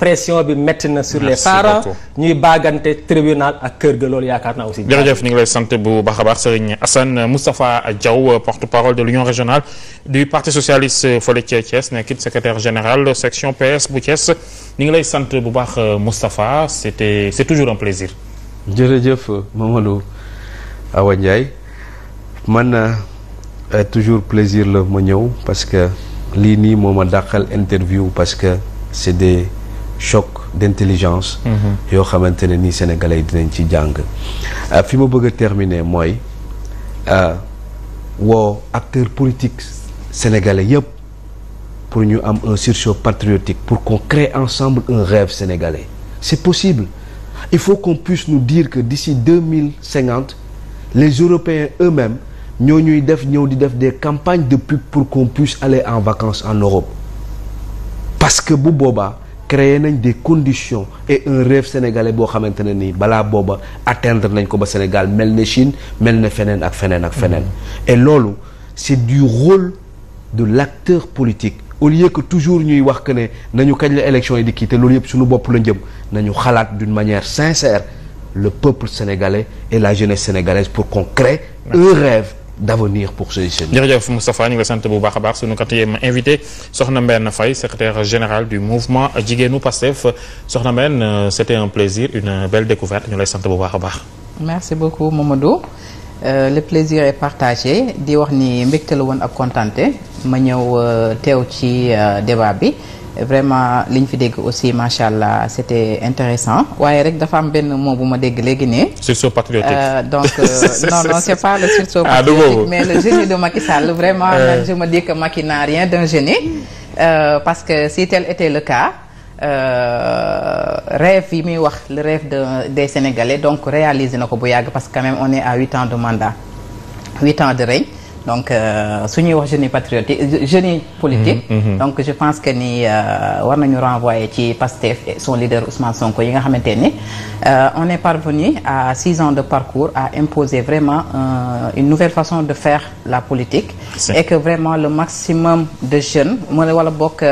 pression bi metti na sur les parents. ñuy baagante tribunal ak kër ga loolu yaakaar naa aussi. Jërëjëf ñu ngi lay sant bu baax a baax Serigne Assane Moustapha Diaw porte-parole de l'union régionale du parti socialiste fële ca Thiès nekkit secrétaire général section PS bu Thiès. Ñu ngi lay sant bu baax Moustapha c'était c'est toujours un plaisir. jërëjëf Mamadou Awa Ndiaye. Man euh, toujours plaisir la ma ñëw parce que lii nii moo ma dàqal interview parce que c'est des chocs d'intelligence yoo xamante ne nii sénégalais yi dinañ ci jàng. Euh, fi ma bëgg terminer mooy euh, woo acteurs politiques sénégalais yépp pour ñu am un sursaut patriotique pour qu'on crée ensemble un rêve sénégalais. C'est possible. Il faut qu'on puisse nous dire que d'ici deux mille cinquante les Européens eux-mêmes ñoo ñuy def des campagnes de pub pour qu'on puisse aller en vacances en Europe. Parce que bu créer nañ des conditions et un rêve sénégalais boo xamante ne nii balaa booba atteindre nañ ko ba Sénégal mel ne Chine mel ne feneen ak feneen ak feneen. Et loolu c'est du rôle de l'acteur politique. Au lieu que toujours ñuy wax que ne nañu kañ la élection yi di kii te loolu yëpp suñu bopp la njëm nañu xalaat d'une manière sincère le peuple sénégalais et la jeunesse sénégalaise pour qu'on crée un rêve d'avenir pour ces jeunes. jërëjëf Moustapha ñu ngi la sant bu baax a baax sunu quatrième invité Soxna Mbène Faye secrétaire général du mouvement jigéenu Pastef. Soxna Mbène c'était un plaisir une belle découverte ñu lay sant bu baax a baax. merci beaucoup Mamadou. Euh, le plaisir est partagé. Di wax ni mbégte la woon ak kontante ma ñëw teew ci débat bi vraiment li ñu fi dégg aussi macha allah c'était intéressant. Waaye rek dafa am benn mot bu ma dégg léegi ne. sursaut patriotique. Euh, donc euh, non non c'est pas le sursaut Ah, patriotique mais le génie de Macky Sall. Vraiment Euh. man je me dis que Macky n'a rien d'un génie. Parce que si tel était le cas euh, rêve yi muy wax le rêve de des Sénégalais donc réaliser na ko bu yàgg parce que quand même on est à huit ans de mandat. Huit ans de règne donc euh, su ñuy wax patriotique génie politique. Donc je pense que ni euh, war nañu renvoyer ci Pastef et son leader Ousmane Sonko yi nga xamante ni euh, on est parvenu à six ans de parcours à imposer vraiment une nouvelle façon de faire la politique et que vraiment le maximum de jeunes mu wala bokk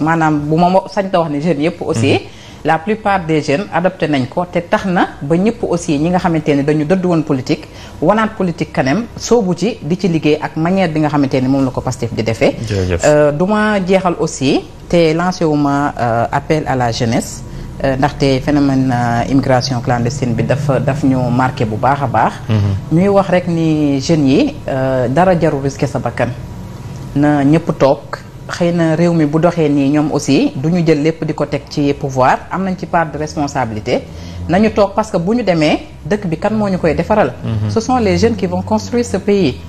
maanaam bu ma sañ ta wax ne jeunes yëpp aussi la plupart des jeunes adopté nañ ko te tax na ba ñëpp aussi ñi nga xamante ni dañu dëdd woon politique wanaat politique kanam soobu ci di ci liggéey ak manière bi nga xamante ni moom la ko Pastef di defee. Euh, du ma jeexal aussi te lancé wu ma euh, appel à la jeunesse euh, ndaxte phénomène immigration clandestine bi dafa daf ñu marqué bu baax a baax. Ñuy wax rek ni jeunes yi dara jarul risqué sa bakkan. Na ñëpp toog xëy na réew mi bu doxee nii ñoom aussi du ñu jël lépp di ko teg ci pouvoir am nañ ci part de responsabilité. Nañu toog parce que bu ñu demee dëkk bi kan moo ñu koy defaral? Ce sont les jeunes qui vont construire ce pays.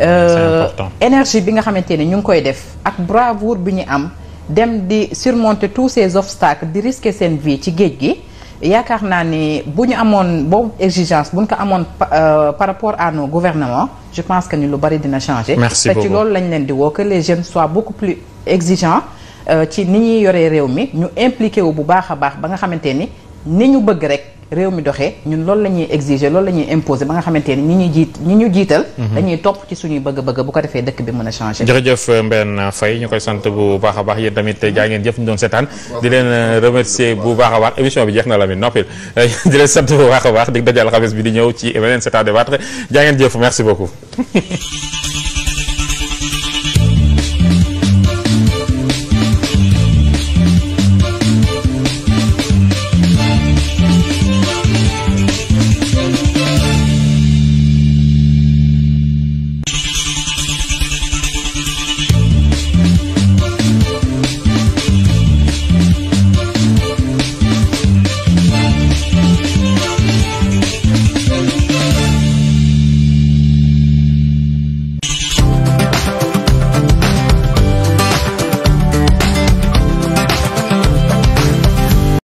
Euh, énergie bi nga xamante ni ñu ngi koy def ak bravoure bi ñu am dem di surmonter tous ces obstacles di risquer seen vie ci géej gi yaakaar naa ni bu ñu amoon boobu exigence bu ñu ko amoon euh, par rapport à nos gouvernements je pense que ni lu bari dina changer. Merci te ci loolu lañ leen di woo que les jeunes soient beaucoup plus exigeants euh, ci ni ñuy yoree réew mi ñu impliqué wu bu baax a baax ba nga xamante ni ni ñu bëgg rek réew mi doxee ñun loolu la ñuy exiger loolu la ñuy imposer ba nga xamante ni ñi ñuy jiit ñi ñu jiital dañuy topp ci suñuy bëgg-bëgg bu ko defee dëkk bi mën a changer. Jërëjëf Mbène Faye ñu koy sant bu baax a baax yéen tamit jaa ngeen jëf ñu doon seetaan. Di leen euh, remercier bu baax a baax. Émission bi jeex na la mi noppil di leen sant bu baax a baax. Dig dajal xamis bi di ñëw ci beneen c'est à débattre jaa ngeen jëf merci beaucoup.